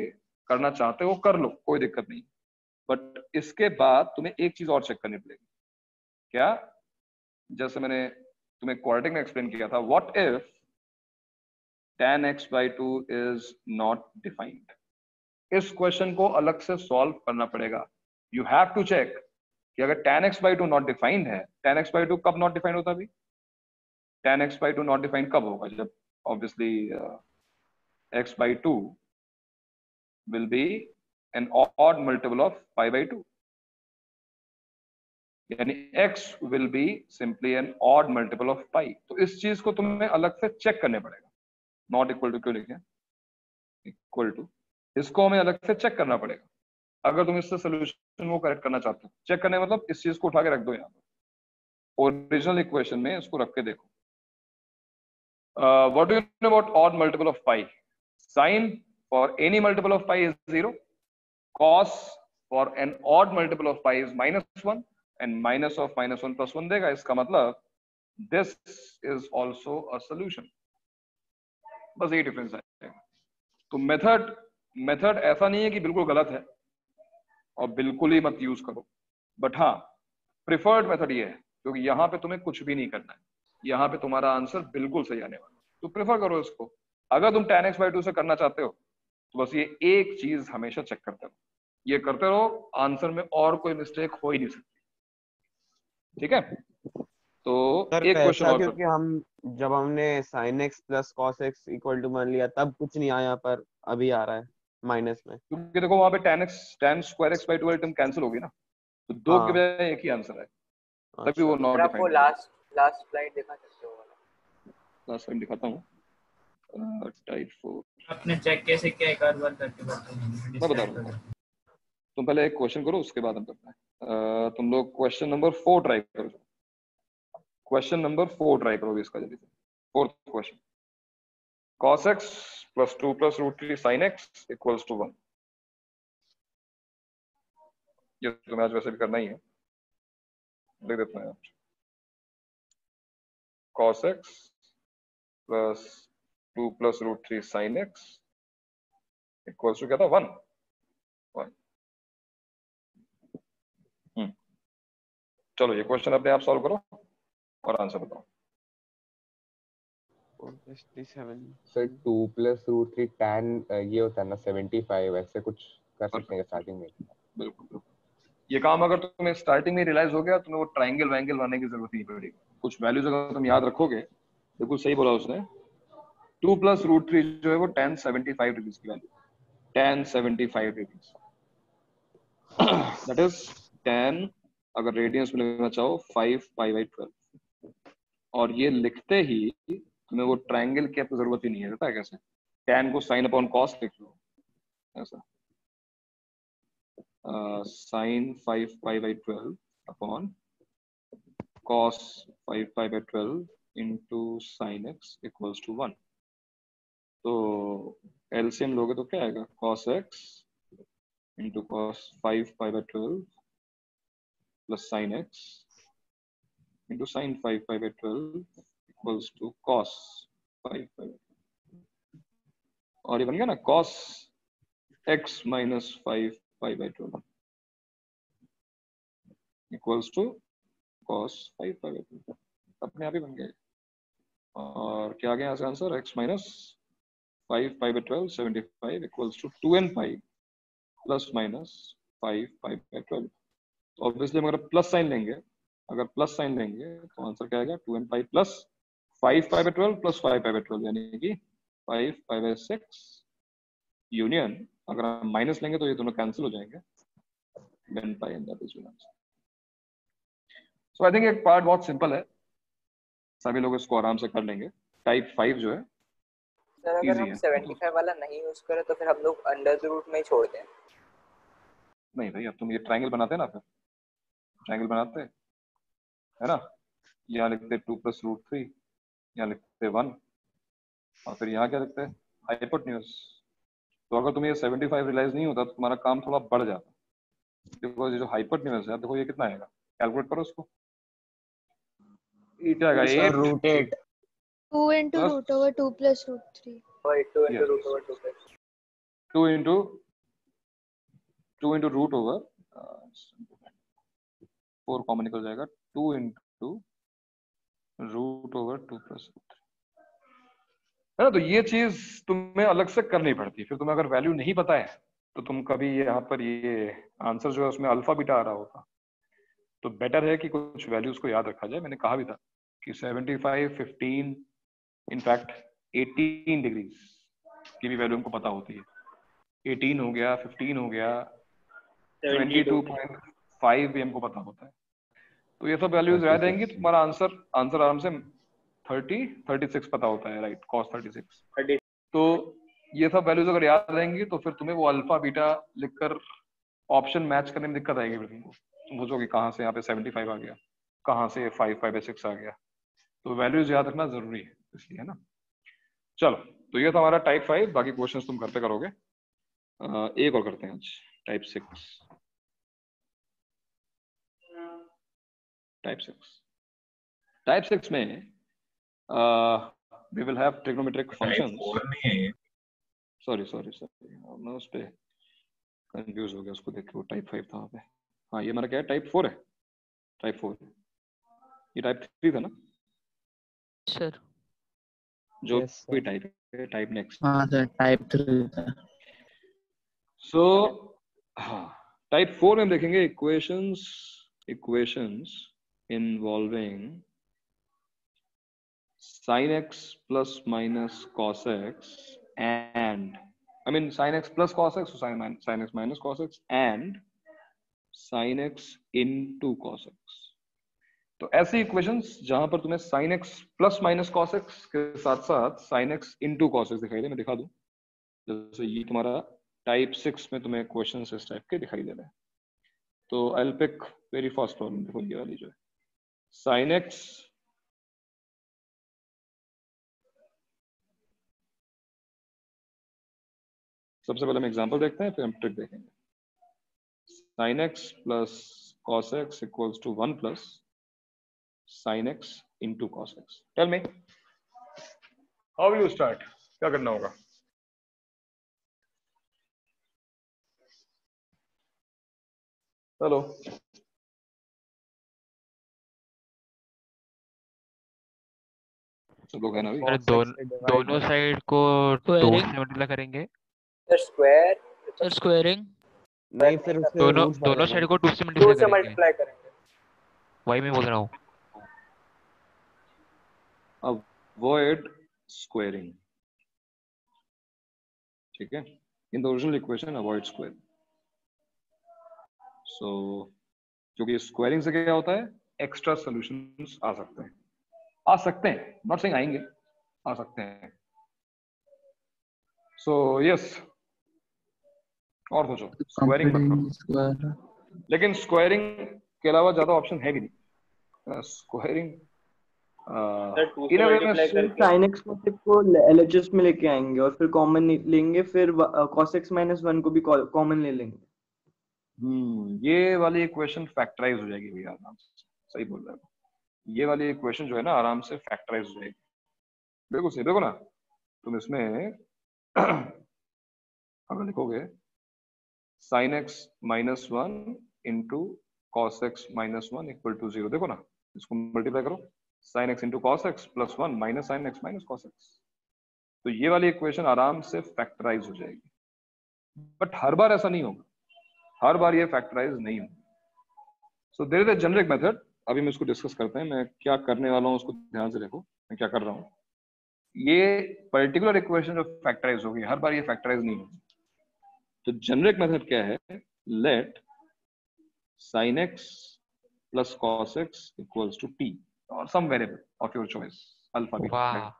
करना चाहते हो, कर लो, कोई दिक्कत नहीं। बट इसके बाद तुम्हें एक चीज़ और चेक करनी पड़ेगी। क्या? जैसे मैंने तुम्हें क्वाड्रेटिक में एक्सप्लेन किया था what if tan x by 2 is not defined? इस क्वेश्चन को अलग से सॉल्व करना पड़ेगा। यू हैव टू चेक कि अगर tan x by 2 not defined है, tan x by 2 कब नॉट डिफाइंड होता अभी? Tan x by 2 not defined कब होगा? जब obviously x by 2 will be an odd multiple of pi by 2 यानी x will be simply an odd multiple of pi. तो इस चीज़ को तुम्हें अलग से चेक करने पड़ेगा। नॉट इक्वल टू क्यों लिखे इक्वल टू इसको हमें अलग से चेक करना पड़ेगा। अगर तुम इससे सोल्यूशन को करेक्ट करना चाहते हो। चेक करने मतलब इस चीज़ को उठा के रख दो यहाँ पर। ओरिजिनल इक्वेशन में इसको रख के देखो। What do know about odd multiple of pi sine for any multiple of pi is zero cos for an odd multiple of pi is minus 1 and minus of minus 1 plus 1 देगा इसका मतलब this is also a solution. बस ये difference है। तो method method ऐसा नहीं है कि बिल्कुल गलत है, और बिल्कुल ही मत यूज़ करो। बट हाँ प्रिफर्ड मेथड ये है, क्योंकि यहाँ पे तुम्हें कुछ भी नहीं करना है। यहाँ पे तुम्हारा आंसर बिल्कुल सही आने वाला तो प्रिफर करो इसको। अगर तुम टेन एक्स बाई टू से करना चाहते हो तो बस ये एक चीज़ हमेशा चेक करते रहो। ये करते रहो आंसर में और कोई मिस्टेक हो ही नहीं सकती। ठीक है? तो सर एक क्वेश्चन और क्योंकि हम जब हमने sin x plus cos x equal to मान लिया तब कुछ नहीं आया पर अभी आ रहा है माइनस में। क्योंकि देखो वहाँ पे tan x tan square x by two term cancel होगी ना। तो दो हाँ। के बजाय एक ही आंसर है। तभी वो not defined last last slide दिखा सकते हो वाला। लास्ट टाइम दिखाता हूँ। टाइप फोर अपने चेक कैसे क्या एक बार करके बताओ। मैं बता रहा हूँ तुम पहले एक क्वेश्चन करो उसके बाद हम करते हैं। तुम लोग क्वेश्चन नंबर फोर ट्राई करो। क्वेश्चन नंबर फोर ट्राई करोगे इसका जल्दी से। Fourth question cos x plus two plus root three sine x equals to one ये तो तुम्हें आज वैसे भी करना ही है। लिख देते हैं। Cos x plus 2 plus root 3 sine x equals to क्या था वन। वन चलो ये क्वेश्चन अपने आप सॉल्व करो और आंसर बताओ। टू प्लस रूट थ्री ये होता है ना सेवेंटी फाइव ऐसे कुछ कर सकते हैं स्टार्टिंग में? बिल्कुल ये काम अगर तुम्हें स्टार्टिंग में रियलाइज़ हो गया तुम्हें वो ट्राइंगल वाइंगल बनाने की ज़रूरत नहीं पड़ेगी। कुछ वैल्यूज़ अगर तुम याद रखोगे बिल्कुल सही बोला उसने। टू प्लस रूट थ्री जो है वो टेन सेवेंटी फाइव डिग्रीज की value tan seventy five degrees that is tan, अगर रेडियंस में लेना चाहो फाइव पाई बाई ट्वेल्व और ये लिखते ही तुम्हें वो ट्राइंगल की अब ज़रूरत ही नहीं है, पता है कैसे? टेन को साइन अपॉन कॉस लिख लो। ऐसा। Sine five pi by twelve upon cos five pi by twelve into sine x equals to one तो एलसीएम लोगे तो क्या आएगा? Cos x into cos five pi by twelve plus sine x into sine five pi by twelve equals to cos five pi और ये बन गया ना cos x minus five pi by twelve equals to cos five pi by twelve अपने आप ही बन गए और क्या आ गया answer x minus five pi by twelve seventy five equals to two n pi plus minus five pi by twelve obviously अगर plus sign लेंगे, अगर प्लस साइन लेंगे तो आंसर क्या आएगा? Two n pi plus five pi by twelve plus five pi by twelve यानी कि five pi by six union अगर हम माइनस लेंगे तो ये दोनों कैंसिल हो जाएँगे। And that is your answer so I think एक पार्ट बहुत सिंपल है। सभी लोग इसको आराम से कर लेंगे। टाइप फाइव जो है सर अगर हम 75 वाला नहीं यूज़ करें तो फिर हम लोग अंडर द रूट में छोड़ दें। नहीं भाई अब तुम ये ट्रायंगल बनाते हैं ना फिर। ट्रायंगल बनाते हैं है ना? यहाँ लिखते हैं टू प्लस रूट थ्री यहाँ लिखते वन और फिर यहाँ क्या लिखते हैं? हाइपोटन्यूज तो अगर तुम्हें ये 75 रिलाइज नहीं होता तो तुम्हारा काम थोड़ा बढ़ जाता। बिकॉज़ ये जो हाइपोटन्यूज है देखो ये कितना आएगा। कैलकुलेट करो उसको। ये आएगा 8 root eight 2 into huh? root over 2 plus root 3. 2 into yes. root over 2 plus 2 into 2 into root over uh, 4 2 into root over 2 plus root 3. है ना तो ये चीज़ तुम्हें अलग से करनी पड़ती फिर तुम्हें अगर वैल्यू नहीं पता है तो तुम कभी यहाँ पर ये आंसर जो है उसमें अल्फ़ा बीटा आ रहा होता तो बेटर है कि कुछ वैल्यूज़ को याद रखा जाए मैंने कहा भी था कि 75, 15, इनफैक्ट 18 डिग्रीज की भी वैल्यू हमको पता होती है। 18 हो गया 15 हो गया 22.5 भी हमको पता होता है। तो ये सब वैल्यूज़ याद रहेंगी तो तुम्हारा आंसर आंसर आराम से 30 36 पता होता है राइट कॉस 36 तो ये सब वैल्यूज़ अगर याद रहेंगी तो फिर तुम्हें वो अल्फ़ा बीटा लिखकर ऑप्शन मैच करने में दिक्कत आएगी फिर तुमको। तुम सोचोगे कहाँ से यहाँ पे 75 आ गया कहाँ से 5 5 बाई सिक्स आ गया। तो वैल्यूज़ याद रखना ज़रूरी है। इसलिए है ना? चलो तो ये था हमारा टाइप फाइव बाकी क्वेश्चंस तुम घर पे करोगे। अ, एक और करते हैं आज type six type six type six में we will have trigonometric functions sorry sorry sorry मैं उस पे कंफ्यूज हो गया उसको देख के वो टाइप फाइव था वहाँ पे। हाँ ये मेरा क्या है टाइप फोर है। टाइप फोर ये टाइप थ्री था ना? सर जो कोई टाइप है टाइप नेक्स्ट हाँ सर टाइप थ्री था सो हाँ टाइप फोर में हम देखेंगे equations equations involving sin x plus minus cos x and I mean sin x plus cos x so sin, min- sin x minus cos x and sin x into cos x तो ऐसी equations जहाँ पर तुम्हें sin x plus minus cos x के साथ साथ sin x into cos x दिखाई दे, मैं दिखा दूँ। जैसे ये तुम्हारा टाइप सिक्स में तुम्हें क्वेश्चन इस टाइप के दिखाई दे रहे हैं। तो I pick very first problem देखो, ये वाली जो है। sin x सबसे पहले हम एग्जांपल देखते हैं, फिर हम ट्रिक देखेंगे। sin x plus cos x equals to 1 plus sin x into cos x. Tell me. How will you start क्या करना होगा? हेलो दोन, दोनों साइड को से मल्टीप्लाई करेंगे। स्क्वायर सर स्क्वेयरिंग नहीं फिर दोनों दोनों साइड को टू से मल्टीप्लाई करेंगे। वही मैं बोल रहा हूँ। Avoid squaring. ठीक है? In the original equation avoid square. So क्योंकि स्क्वायरिंग से क्या होता है? एक्स्ट्रा सॉल्यूशंस आ सकते हैं। आ सकते हैं। नॉट सेइंग आएँगे। आ सकते हैं। सो so, यस yes, और सोचो। स्क्वायरिंग स्क्वायर लेकिन स्क्वायरिंग के अलावा ज़्यादा ऑप्शन है भी नहीं। स्क्वायरिंग इन अ में साइन को एलएचएस में लेके आएँगे और फिर कॉमन लेंगे फिर x माइनस वन को भी कॉमन ले लेंगे। हम्म ये वाली इक्वेशन फैक्टराइज हो जाएगी भैया आराम से। सही बोल रहे हो। ये वाली इक्वेशन जो है ना आराम से फैक्टराइज हो जाएगी। बिल्कुल सही देखो ना? तुम इसमें अगर लिखोगे sine x minus one into cos x minus one equal to zero देखो ना इसको मल्टीप्लाई करो। Sine x into cos x plus one minus sine x minus cos x तो ये वाली इक्वेशन आराम से फैक्टराइज हो जाएगी। बट हर बार ऐसा नहीं होगा। हर बार ये फैक्टराइज नहीं होगा। So there is a generic method अभी मैं इसको डिस्कस करते हैं। मैं क्या करने वाला हूँ उसको ध्यान से देखो। मैं क्या कर रहा हूँ? ये पर्टिकुलर इक्वेशन जो फैक्टराइज होगी, हर बार ये फैक्टराइज नहीं होगी। तो जेनरिक मेथड क्या है? Let sine x plus cos x equals to t or some variable of your choice. Alpha beta वाह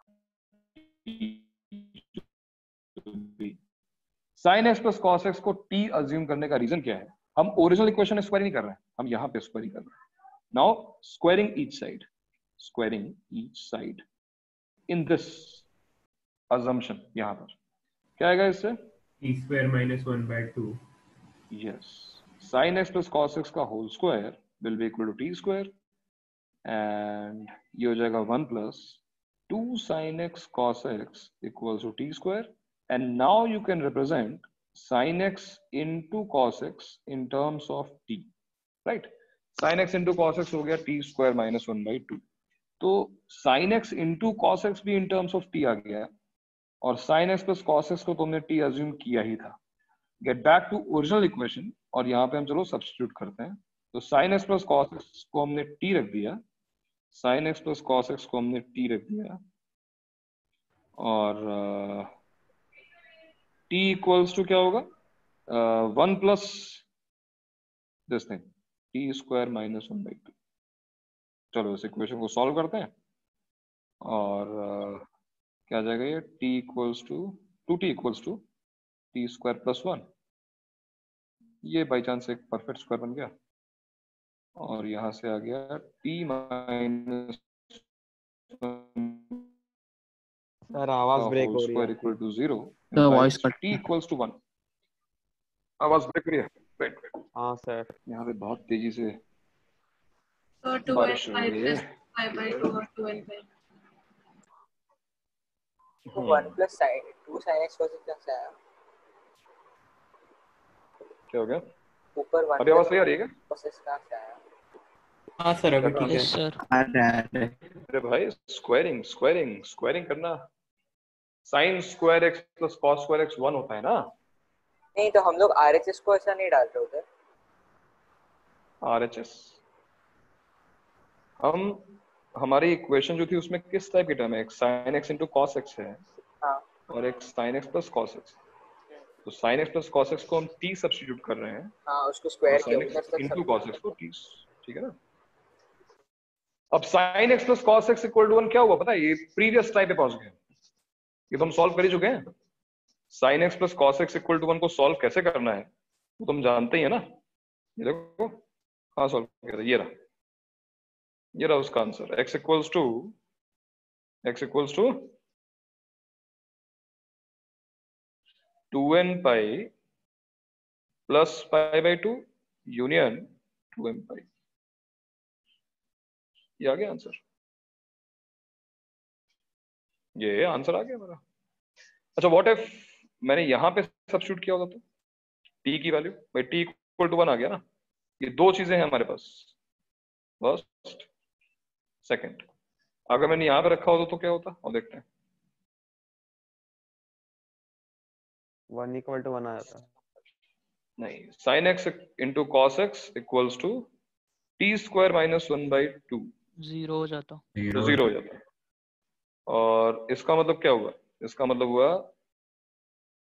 sin x plus cos x को t अज्यूम करने का रीजन क्या है? हम ओरिजिनल इक्वेशन में स्क्वायरिंग कर रहे हैं। हम यहाँ पे स्क्वायरिंग कर रहे हैं। Now squaring each side squaring each side in this assumption यहाँ पर। क्या आएगा इससे? T square minus one by two. yes. Sin x plus cos x का whole square will be equal to t square and ये हो जाएगा one plus two sin x cos x equals to t square and now you can represent sin x into cos x in terms of t right sin x into cos x हो गया t square minus one by two तो sin x into cos x भी in terms of t आ गया और sin x plus cos x को तुमने t assume किया ही था get back to original equation और यहाँ पे हम चलो सब्स्टिट्यूट करते हैं तो sin x plus cos x को हमने t रख दिया sin x plus cos x को हमने टी रख दिया। और t इक्वल्स टू क्या होगा? One plus this thing t square minus one by two चलो इस इक्वेशन को सॉल्व करते हैं। और uh, क्या आ जाएगा ये? T equals to two t equals to t square plus one ये बाई चांस एक परफेक्ट स्क्वायर बन गया। और यहाँ से आ गया टी माइनस सर आवाज़ ब्रेक हो रही है। Equal to zero The voice cut. T equals to one आवाज़ ब्रेक हो रही है? वेट वेट हाँ सर यहाँ पे बहुत तेज़ी से So 2 and बारिश हो 5 रही है। plus 5 by 2 or 2 and 5. तो one plus sine two sine x cos x से आया क्या हो गया? ऊपर वन अभी आवाज़ सही आ रही है क्या? cos x कहाँ से आया हाँ सर अभी ठीक है। सर अरे भाई स्क्वायरिंग स्क्वायरिंग स्क्वायरिंग करना। Sine square x plus cos square x one होता है ना? नहीं तो हम लोग आर एच एस को ऐसा नहीं डाल रहे उधर। आर एच एस हम हमारी इक्वेशन जो थी उसमें किस टाइप की टर्म है? एक sine x into cos x है। हाँ। और एक sine x plus cos x तो sine x plus cos x को हम टी सब्स्टिट्यूट कर रहे हैं। हाँ उसको स्क्वायर के तक इंटू कॉस एक्स को टी ठीक है ना? अब sine x plus cos x equal to one क्या हुआ? पता है, ये प्रीवियस टाइप पे पहुँच गए। ये तो हम सॉल्व कर ही चुके हैं। Sine x plus cos x equal to one को सॉल्व कैसे करना है? वो तो तुम जानते ही है ना। ये देखो हाँ सॉल्व था? ये रहा। ये रहा उसका answer x equals to x equals to two n pi plus pi by two union two n pi ये आ गया आंसर ये आंसर आ गया मेरा। अच्छा व्हाट इफ़ मैंने यहाँ पे सब्स्टिट्यूट किया होता तो? टी की वैल्यू भाई टी इक्वल टू वन आ गया ना? ये दो चीज़ें हैं हमारे पास। फ़र्स्ट सेकंड अगर मैंने यहाँ पे रखा होता तो क्या होता? और देखते हैं। वन इक्वल टू वन आया था नहीं sine x into cos x equals to t square minus one by two zero हो जाता। तो ज़ीरो हो जाता। और इसका मतलब क्या हुआ? इसका मतलब हुआ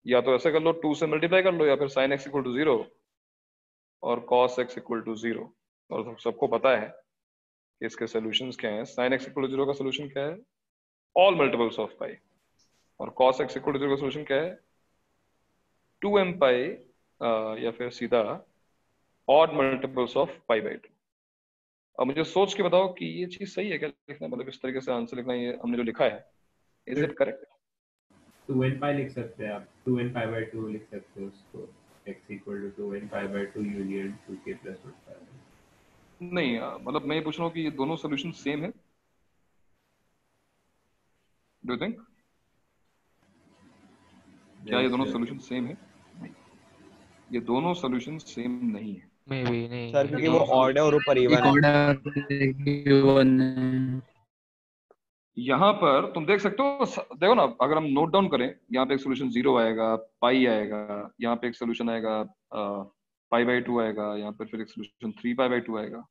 या तो ऐसे कर लो टू से मल्टीप्लाई कर लो या फिर sine x equal to zero और cos x equal to zero और सब- सबको पता है कि इसके सोल्यूशन क्या है। Sine x equal to zero का सोल्यूशन क्या है? ऑल मल्टीपल्स ऑफ़ पाई और cos x equal to zero का सॉल्यूशन क्या है? टू एम पाई या फिर सीधा odd multiples of pi by two अब मुझे सोच के बताओ कि ये चीज़ सही है क्या लिखना मतलब इस तरीके से आंसर लिखना ये हमने जो लिखा है। Is it correct two n pi लिख सकते हैं आप। Two n pi by two लिख सकते हो उसको। Two two n pi by two union two k plus one pi नहीं मतलब मैं ये पूछ रहा हूँ कि ये दोनों सोल्यूशन सेम है? डू यू थिंक क्या ये दोनों सोल्यूशन सेम है? ये दोनों सोल्यूशन सेम नहीं है। मे बी नहीं सर क्योंकि वो ऑड है और ऊपर इवन है यहाँ पर तुम देख सकते हो देखो ना अगर हम नोट डाउन करें यहाँ पे एक सोल्यूशन ज़ीरो आएगा पाई आएगा यहाँ पे एक सोल्यूशन आएगा पाई बाई टू आएगा यहाँ पर फिर एक solution three pi by two आएगा।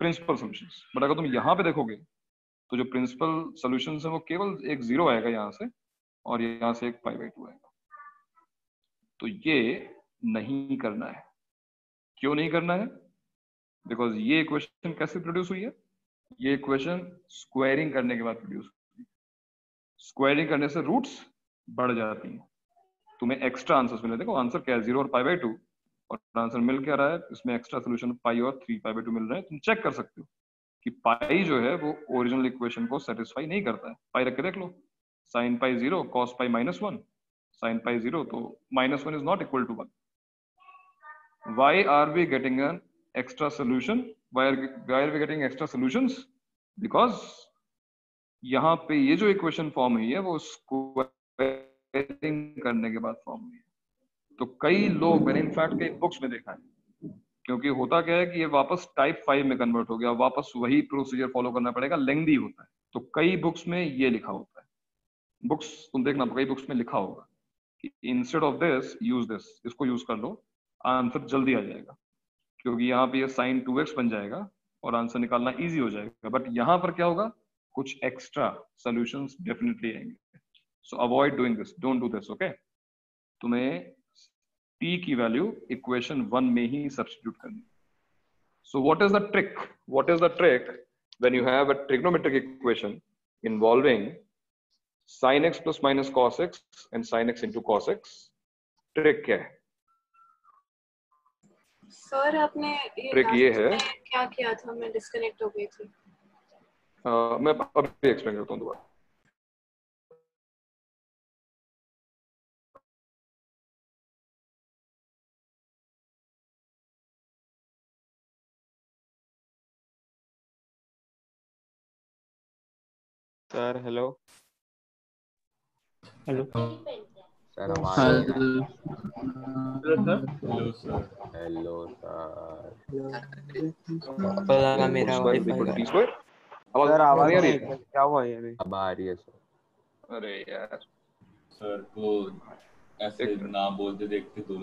प्रिंसिपल सोल्यूशन बट अगर तुम यहाँ पे देखोगे तो जो प्रिंसिपल सोल्यूशन है वो केवल एक ज़ीरो आएगा यहाँ से और यहाँ से एक पाई बाई टू आएगा। तो ये नहीं करना है। क्यों नहीं करना है? बिकॉज़ ये इक्वेशन कैसे प्रोड्यूस हुई है? ये इक्वेशन स्क्वायरिंग करने के बाद प्रोड्यूस हुई स्क्वायरिंग करने से रूट्स बढ़ जाती हैं। तुम्हें एक्स्ट्रा आंसर्स मिले। देखो आंसर क्या है? ज़ीरो और पाई बाई टू और आंसर मिल क्या रहा है? इसमें एक्स्ट्रा सोल्यूशन पाई और थ्री पाई बाई टू मिल रहे हैं। तुम चेक कर सकते हो कि पाई जो है, वो ओरिजिनल इक्वेशन को सेटिस्फाई नहीं करता है। पाई रख के देख लो। Sine pi zero cos pi minus one sine pi zero तो minus one is not equal to one why are we getting an extra solution? Why are, why are we getting extra solutions? Because यहाँ पे ये जो equation form हुई है वो squaring करने के बाद फॉर्म हुई है। तो कई लोग मैंने इनफैक्ट कई बुक्स में देखा है क्योंकि होता क्या है कि ये वापस टाइप फाइव में कन्वर्ट हो गया वापस वही प्रोसीजर फॉलो करना पड़ेगा लेंदी होता है। तो कई बुक्स में ये लिखा होता है। बुक्स तुम देखना कई बुक्स में लिखा होगा कि instead of this use this इसको यूज़ कर लो। आंसर जल्दी आ जाएगा, क्योंकि यहाँ पे ये साइन टू एक्स बन जाएगा और आंसर निकालना इजी हो जाएगा। बट यहाँ पर क्या होगा? कुछ एक्स्ट्रा सॉल्यूशंस डेफिनेटली आएँगे। So avoid doing this don't do this okay तुम्हें t की वैल्यू इक्वेशन वन में ही सब्स्टिट्यूट करनी so what is the trick what is the trick when you have a trigonometric equation involving sin x plus minus cos x and sin x into cos x? Trick क्या है? Sir आपने ये ये है। क्या किया था? मैं डिस्कनेक्ट हो गई थी। अ, मैं अभी एक्सप्लेन करता हूँ दोबारा। Sir hello hello sir. Hello. Sir. Hello sir. मेरा सर आवाज़ नहीं आ रही है क्या हुआ ये? अब आ रही है सर। अरे यार। सर को ऐसे ना बोलते देखते दो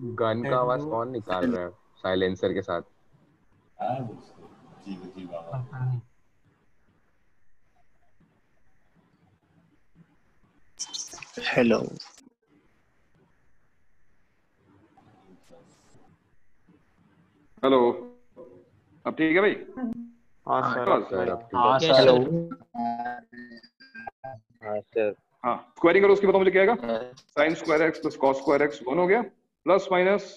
गन का आवाज़ कौन निकाल रहा है? साइलेंसर के साथ। हाँ वो उसको जीव जीव आवाज़ हेलो हेलो अब ठीक है भाई? हाँ सर। आवाज़? सर अब हाँ। सर। हाँ? सर। हाँ स्क्वायरिंग करो उसके बताओ मुझे क्या आएगा? Sine square x plus cos square x one हो गया। plus minus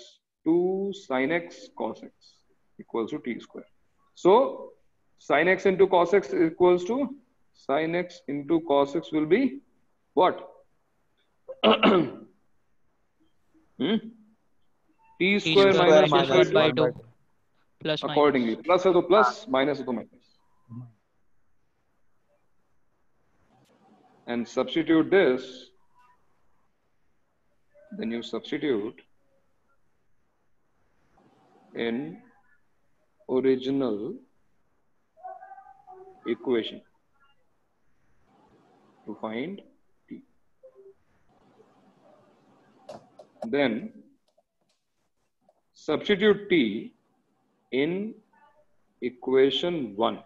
two sine x cos x equals to T square so sine x into cos x equals to sine x into cos x will be what hmm T T square square minus minus by two plus accordingly plus है तो plus minus है तो minus and substitute this then you substitute in original equation to find t then substitute t in equation 1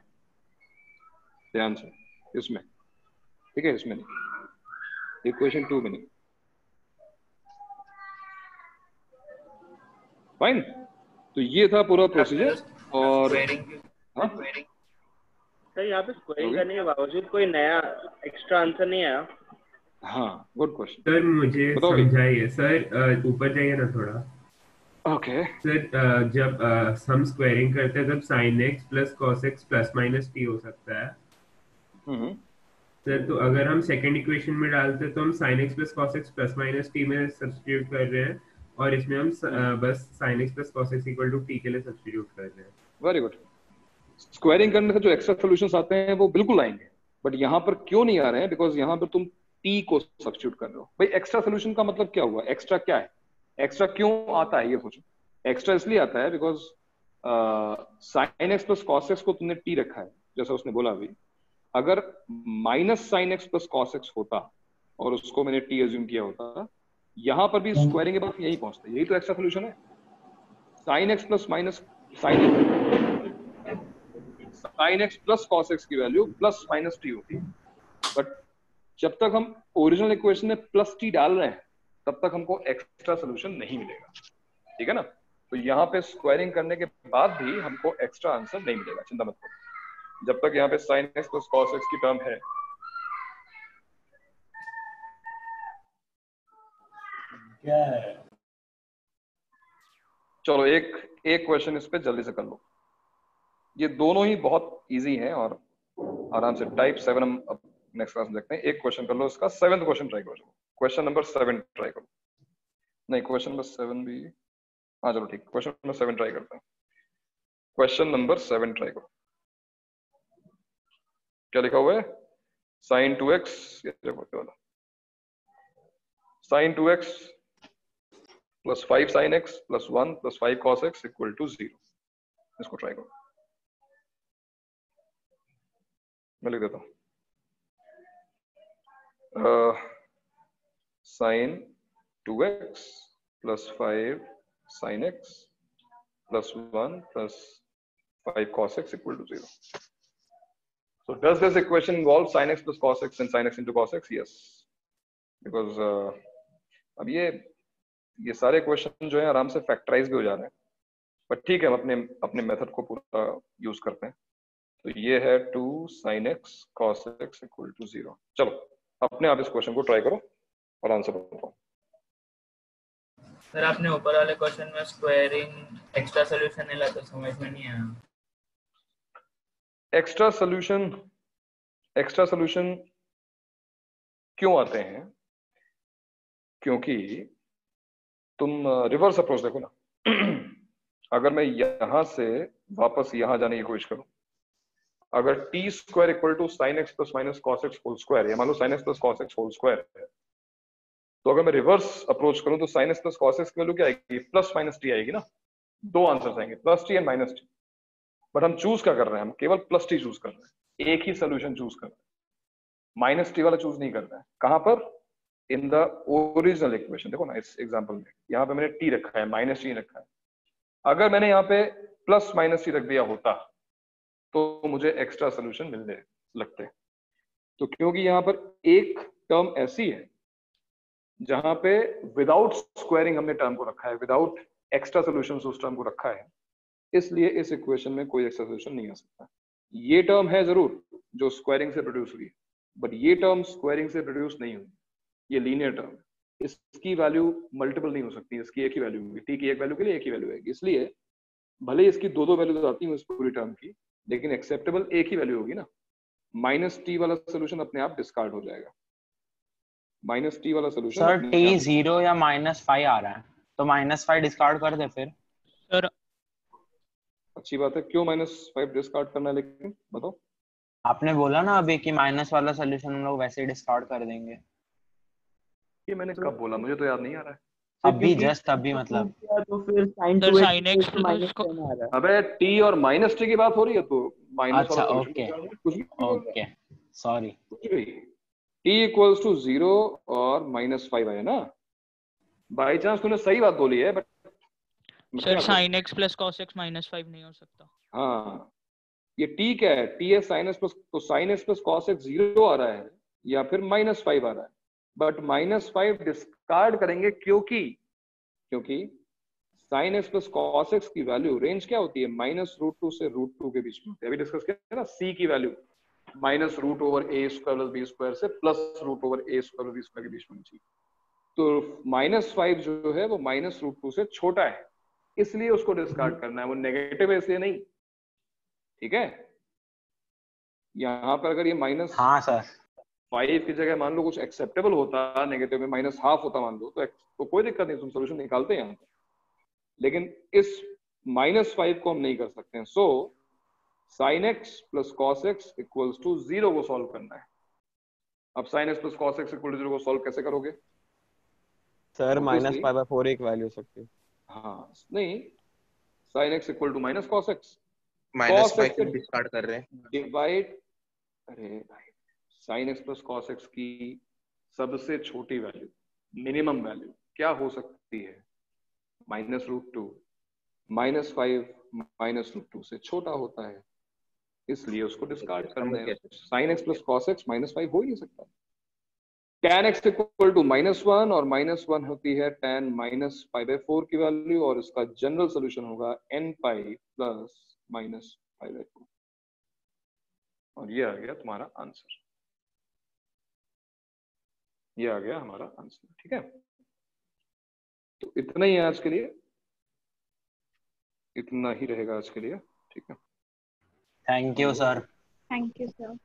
ध्यान से इसमें ठीक है इसमें नहीं इक्वेशन टू में नहीं फाइन तो ये था पूरा प्रोसीजर और हाँ? सर यहाँ पे स्क्वायरिंग करने के बावजूद कोई नया एक्स्ट्रा आंसर नहीं आया। हाँ गुड क्वेश्चन सर मुझे समझाइए। सर ऊपर जाइए ना थोड़ा। ओके सर जब हम स्क्वायरिंग करते हैं तब sine x plus cos x plus minus t हो सकता है। हम्म। सर तो अगर हम सेकंड इक्वेशन में डालते हैं तो हम sine x plus cos x plus minus t में सब्स्टिट्यूट कर रहे हैं। और इसमें हम बस sine x plus cos x equal to t के लिए सब्स्टिट्यूट कर रहे हैं। वेरी गुड स्क्वायरिंग करने से जो एक्स्ट्रा सॉल्यूशंस आते हैं, वो बिल्कुल आएँगे। बट यहाँ पर क्यों नहीं आ रहे हैं? बिकॉज़ यहाँ पर तुम टी को सब्स्टिट्यूट कर रहे हो। भाई एक्स्ट्रा सोल्यूशन का मतलब क्या हुआ? एक्स्ट्रा क्या है? एक्स्ट्रा क्यों आता है? ये सोचो। एक्स्ट्रा इसलिए आता है because sine x plus cos x को तुमने टी रखा है, जैसा उसने बोला अभी। अगर minus sine x plus cos x होता और उसको मैंने टी एज्यूम किया होता यहाँ पर भी स्क्वायरिंग के बाद यही पहुँचता यही तो एक्स्ट्रा सोल्यूशन है। Sine x plus minus sine sine x plus cos x की वैल्यू प्लस माइनस टी होती है। बट जब तक हम ओरिजिनल इक्वेशन में प्लस टी डाल रहे हैं तब तक हमको एक्स्ट्रा सोल्यूशन नहीं मिलेगा। ठीक है ना? तो यहाँ पे स्क्वायरिंग करने के बाद भी हमको एक्स्ट्रा आंसर नहीं मिलेगा। चिंता मत करो। जब तक यहाँ पे sine x plus cos x की टर्म है क्या है चलो, एक एक क्वेश्चन इस पे जल्दी से कर लो। ये दोनों ही बहुत इजी हैं और आराम से टाइप सेवन हम अब नेक्स्ट क्लास में देखते हैं। एक क्वेश्चन कर लो इसका सेवन क्वेश्चन ट्राई करो। क्वेश्चन नंबर सेवन ट्राई करो। नहीं क्वेश्चन नंबर सेवन भी हाँ चलो ठीक। क्वेश्चन नंबर सेवन ट्राई करते हैं। क्वेश्चन नंबर सेवन ट्राई करो। क्या लिखा हुआ है? Sine two x sine two x Plus five sine x plus one plus five cos x equal to zero इसको ट्राई करो मैं लिख देता हूँ sine two x plus five sine x plus one plus five cos x equal to zero So does this equation involve sin x plus cos x and sin x into cos x? Yes. Because uh, अब ये ये सारे question जो है आराम से factorise भी हो जा रहे हैं। बट ठीक है हम अपने अपने मेथड को पूरा यूज़ करते हैं। तो ये है two sine x cos x equal to zero चलो अपने आप इस क्वेश्चन को ट्राई करो और आंसर बताओ। सर आपने ऊपर वाले क्वेश्चन में स्क्वायरिंग एक्स्ट्रा सॉल्यूशन नहीं लाता समझ में नहीं आया। एक्स्ट्रा सोल्यूशन एक्स्ट्रा सोल्यूशन क्यों आते हैं? क्योंकि तुम रिवर्स अप्रोच देखो ना। अगर मैं यहाँ से वापस यहाँ जाने की कोशिश करूँ, अगर t square equal to sine x plus minus cos x whole square मान लो sine x plus cos x whole square तो अगर मैं रिवर्स अप्रोच करूँ तो sine x plus cos x की वैल्यू क्या आएगी? प्लस माइनस टी आएगी ना। दो आंसर आएँगे plus t and minus t but हम चूज़ क्या कर रहे हैं? हम केवल प्लस टी चूज़ कर रहे हैं। एक ही सोल्यूशन चूज़ कर रहे हैं। माइनस टी वाला चूज़ नहीं कर रहे हैं। कहाँ पर? इन द ओरिजिनल इक्वेशन देखो ना, इस एग्ज़ाम्पल में, यहाँ पे मैंने टी रखा है माइनस टी रखा है। अगर मैंने यहाँ पे प्लस माइनस टी रख दिया होता तो मुझे एक्स्ट्रा सोल्यूशन मिलने लगते। तो क्योंकि यहाँ पर एक टर्म ऐसी है, जहाँ पे विदाउट स्क्वायरिंग हमने टर्म को रखा है विदाउट एक्स्ट्रा सोल्यूशन उस टर्म को रखा है, इसलिए इस इक्वेशन में कोई एक्स्ट्रा सोल्यूशन नहीं आ सकता। ये टर्म है ज़रूर, जो स्क्वायरिंग से प्रोड्यूस हुई है बट ये टर्म स्क्वायरिंग से प्रोड्यूस नहीं हुई। ये लीनियर टर्म इसकी वैल्यू मल्टीपल नहीं हो सकती इसकी एक ही वैल्यू होगी। टी की एक वैल्यू के लिए एक ही वैल्यू आएगी। इसलिए भले ही इसकी दो दो वैल्यूज़ आती हूँ इस पूरी टर्म की लेकिन एक्सेप्टेबल एक ही वैल्यू होगी ना। माइनस टी वाला सोल्यूशन अपने आप डिस्कार्ड हो जाएगा। माइनस टी वाला सोल्यूशन सर टी ज़ीरो या माइनस फाइव आ रहा है तो माइनस फाइव डिस्कार्ड कर दे फिर। सर अच्छी बात है। क्यों माइनस फाइव डिस्कार्ड करना है लेकिन? बताओ। आपने बोला ना अभी कि माइनस वाला सोल्यूशन हम लोग वैसे ही डिस्कार्ड कर देंगे। ये मैंने कब बोला? मुझे तो याद नहीं आ रहा है। अभी जस्ट अभी मतलब। तो फिर sin sir 2x sin x तो minus plus 10 आ रहा है। अबे टी और माइनस टी की बात हो रही है तो माइनस अच्छा ओके कुछ भी ओके सॉरी कुछ भी। टी इक्वल्स टू ज़ीरो और माइनस फाइव है ना? बाई चांस तूने सही बात बोली है but sir sin x plus cos x minus 5 नहीं हो सकता। हाँ। ये टी क्या है? टी है साइन एक्स प्लस तो sine x plus cos x zero आ रहा है या फिर माइनस फाइव आ रहा है? बट माइनस फाइव डिस्कार्ड करेंगे क्योंकि क्योंकि sine x plus cos x की वैल्यू रेंज क्या होती है? माइनस रूट टू से रूट टू के बीच में अभी डिस्कस किया ना सी की वैल्यू माइनस रूट ओवर ए स्क्वायर प्लस बी स्क्वायर से प्लस रूट ओवर ए स्क्वायर बी स्क्वायर के बीच में चाहिए। तो माइनस फाइव जो है, वो माइनस रूट टू से छोटा है। इसलिए उसको डिस्कार्ड करना है। वो नेगेटिव है, इसलिए नहीं। ठीक है? यहाँ पर अगर ये माइनस हाँ सर फाइव की जगह मान लो कुछ एक्सेप्टेबल होता नेगेटिव में माइनस हाफ़ होता मान लो तो, तो कोई दिक्कत नहीं तुम सोल्यूशन निकालते हैं यहाँ लेकिन इस माइनस फाइव को हम नहीं कर सकते हैं। So sine x plus cos x equals to zero को सॉल्व करना है। अब sine x plus cos x equal to zero को सॉल्व कैसे करोगे? Sir minus five by four एक वैल्यू हो सकती है। हाँ नहीं sine x equal to minus cos x minus five को डिस्कार्ड कर रहे हैं। डिवाइड अरे भाई sine x plus cos x की सबसे छोटी वैल्यू मिनिमम वैल्यू क्या हो सकती है? Minus root two minus five minus root two से छोटा होता है। इसलिए उसको डिस्कार्ड करना है। Sine x plus cos x minus five हो ही नहीं सकता। Tan x equal to minus one और माइनस वन होती है tan minus five by four की वैल्यू और इसका जनरल सोल्यूशन होगा n pi plus minus five by four और ये आ गया तुम्हारा आंसर ये आ गया हमारा आंसर ठीक है? तो इतना ही है आज के लिए। इतना ही रहेगा आज के लिए ठीक है? Thank you sir thank you sir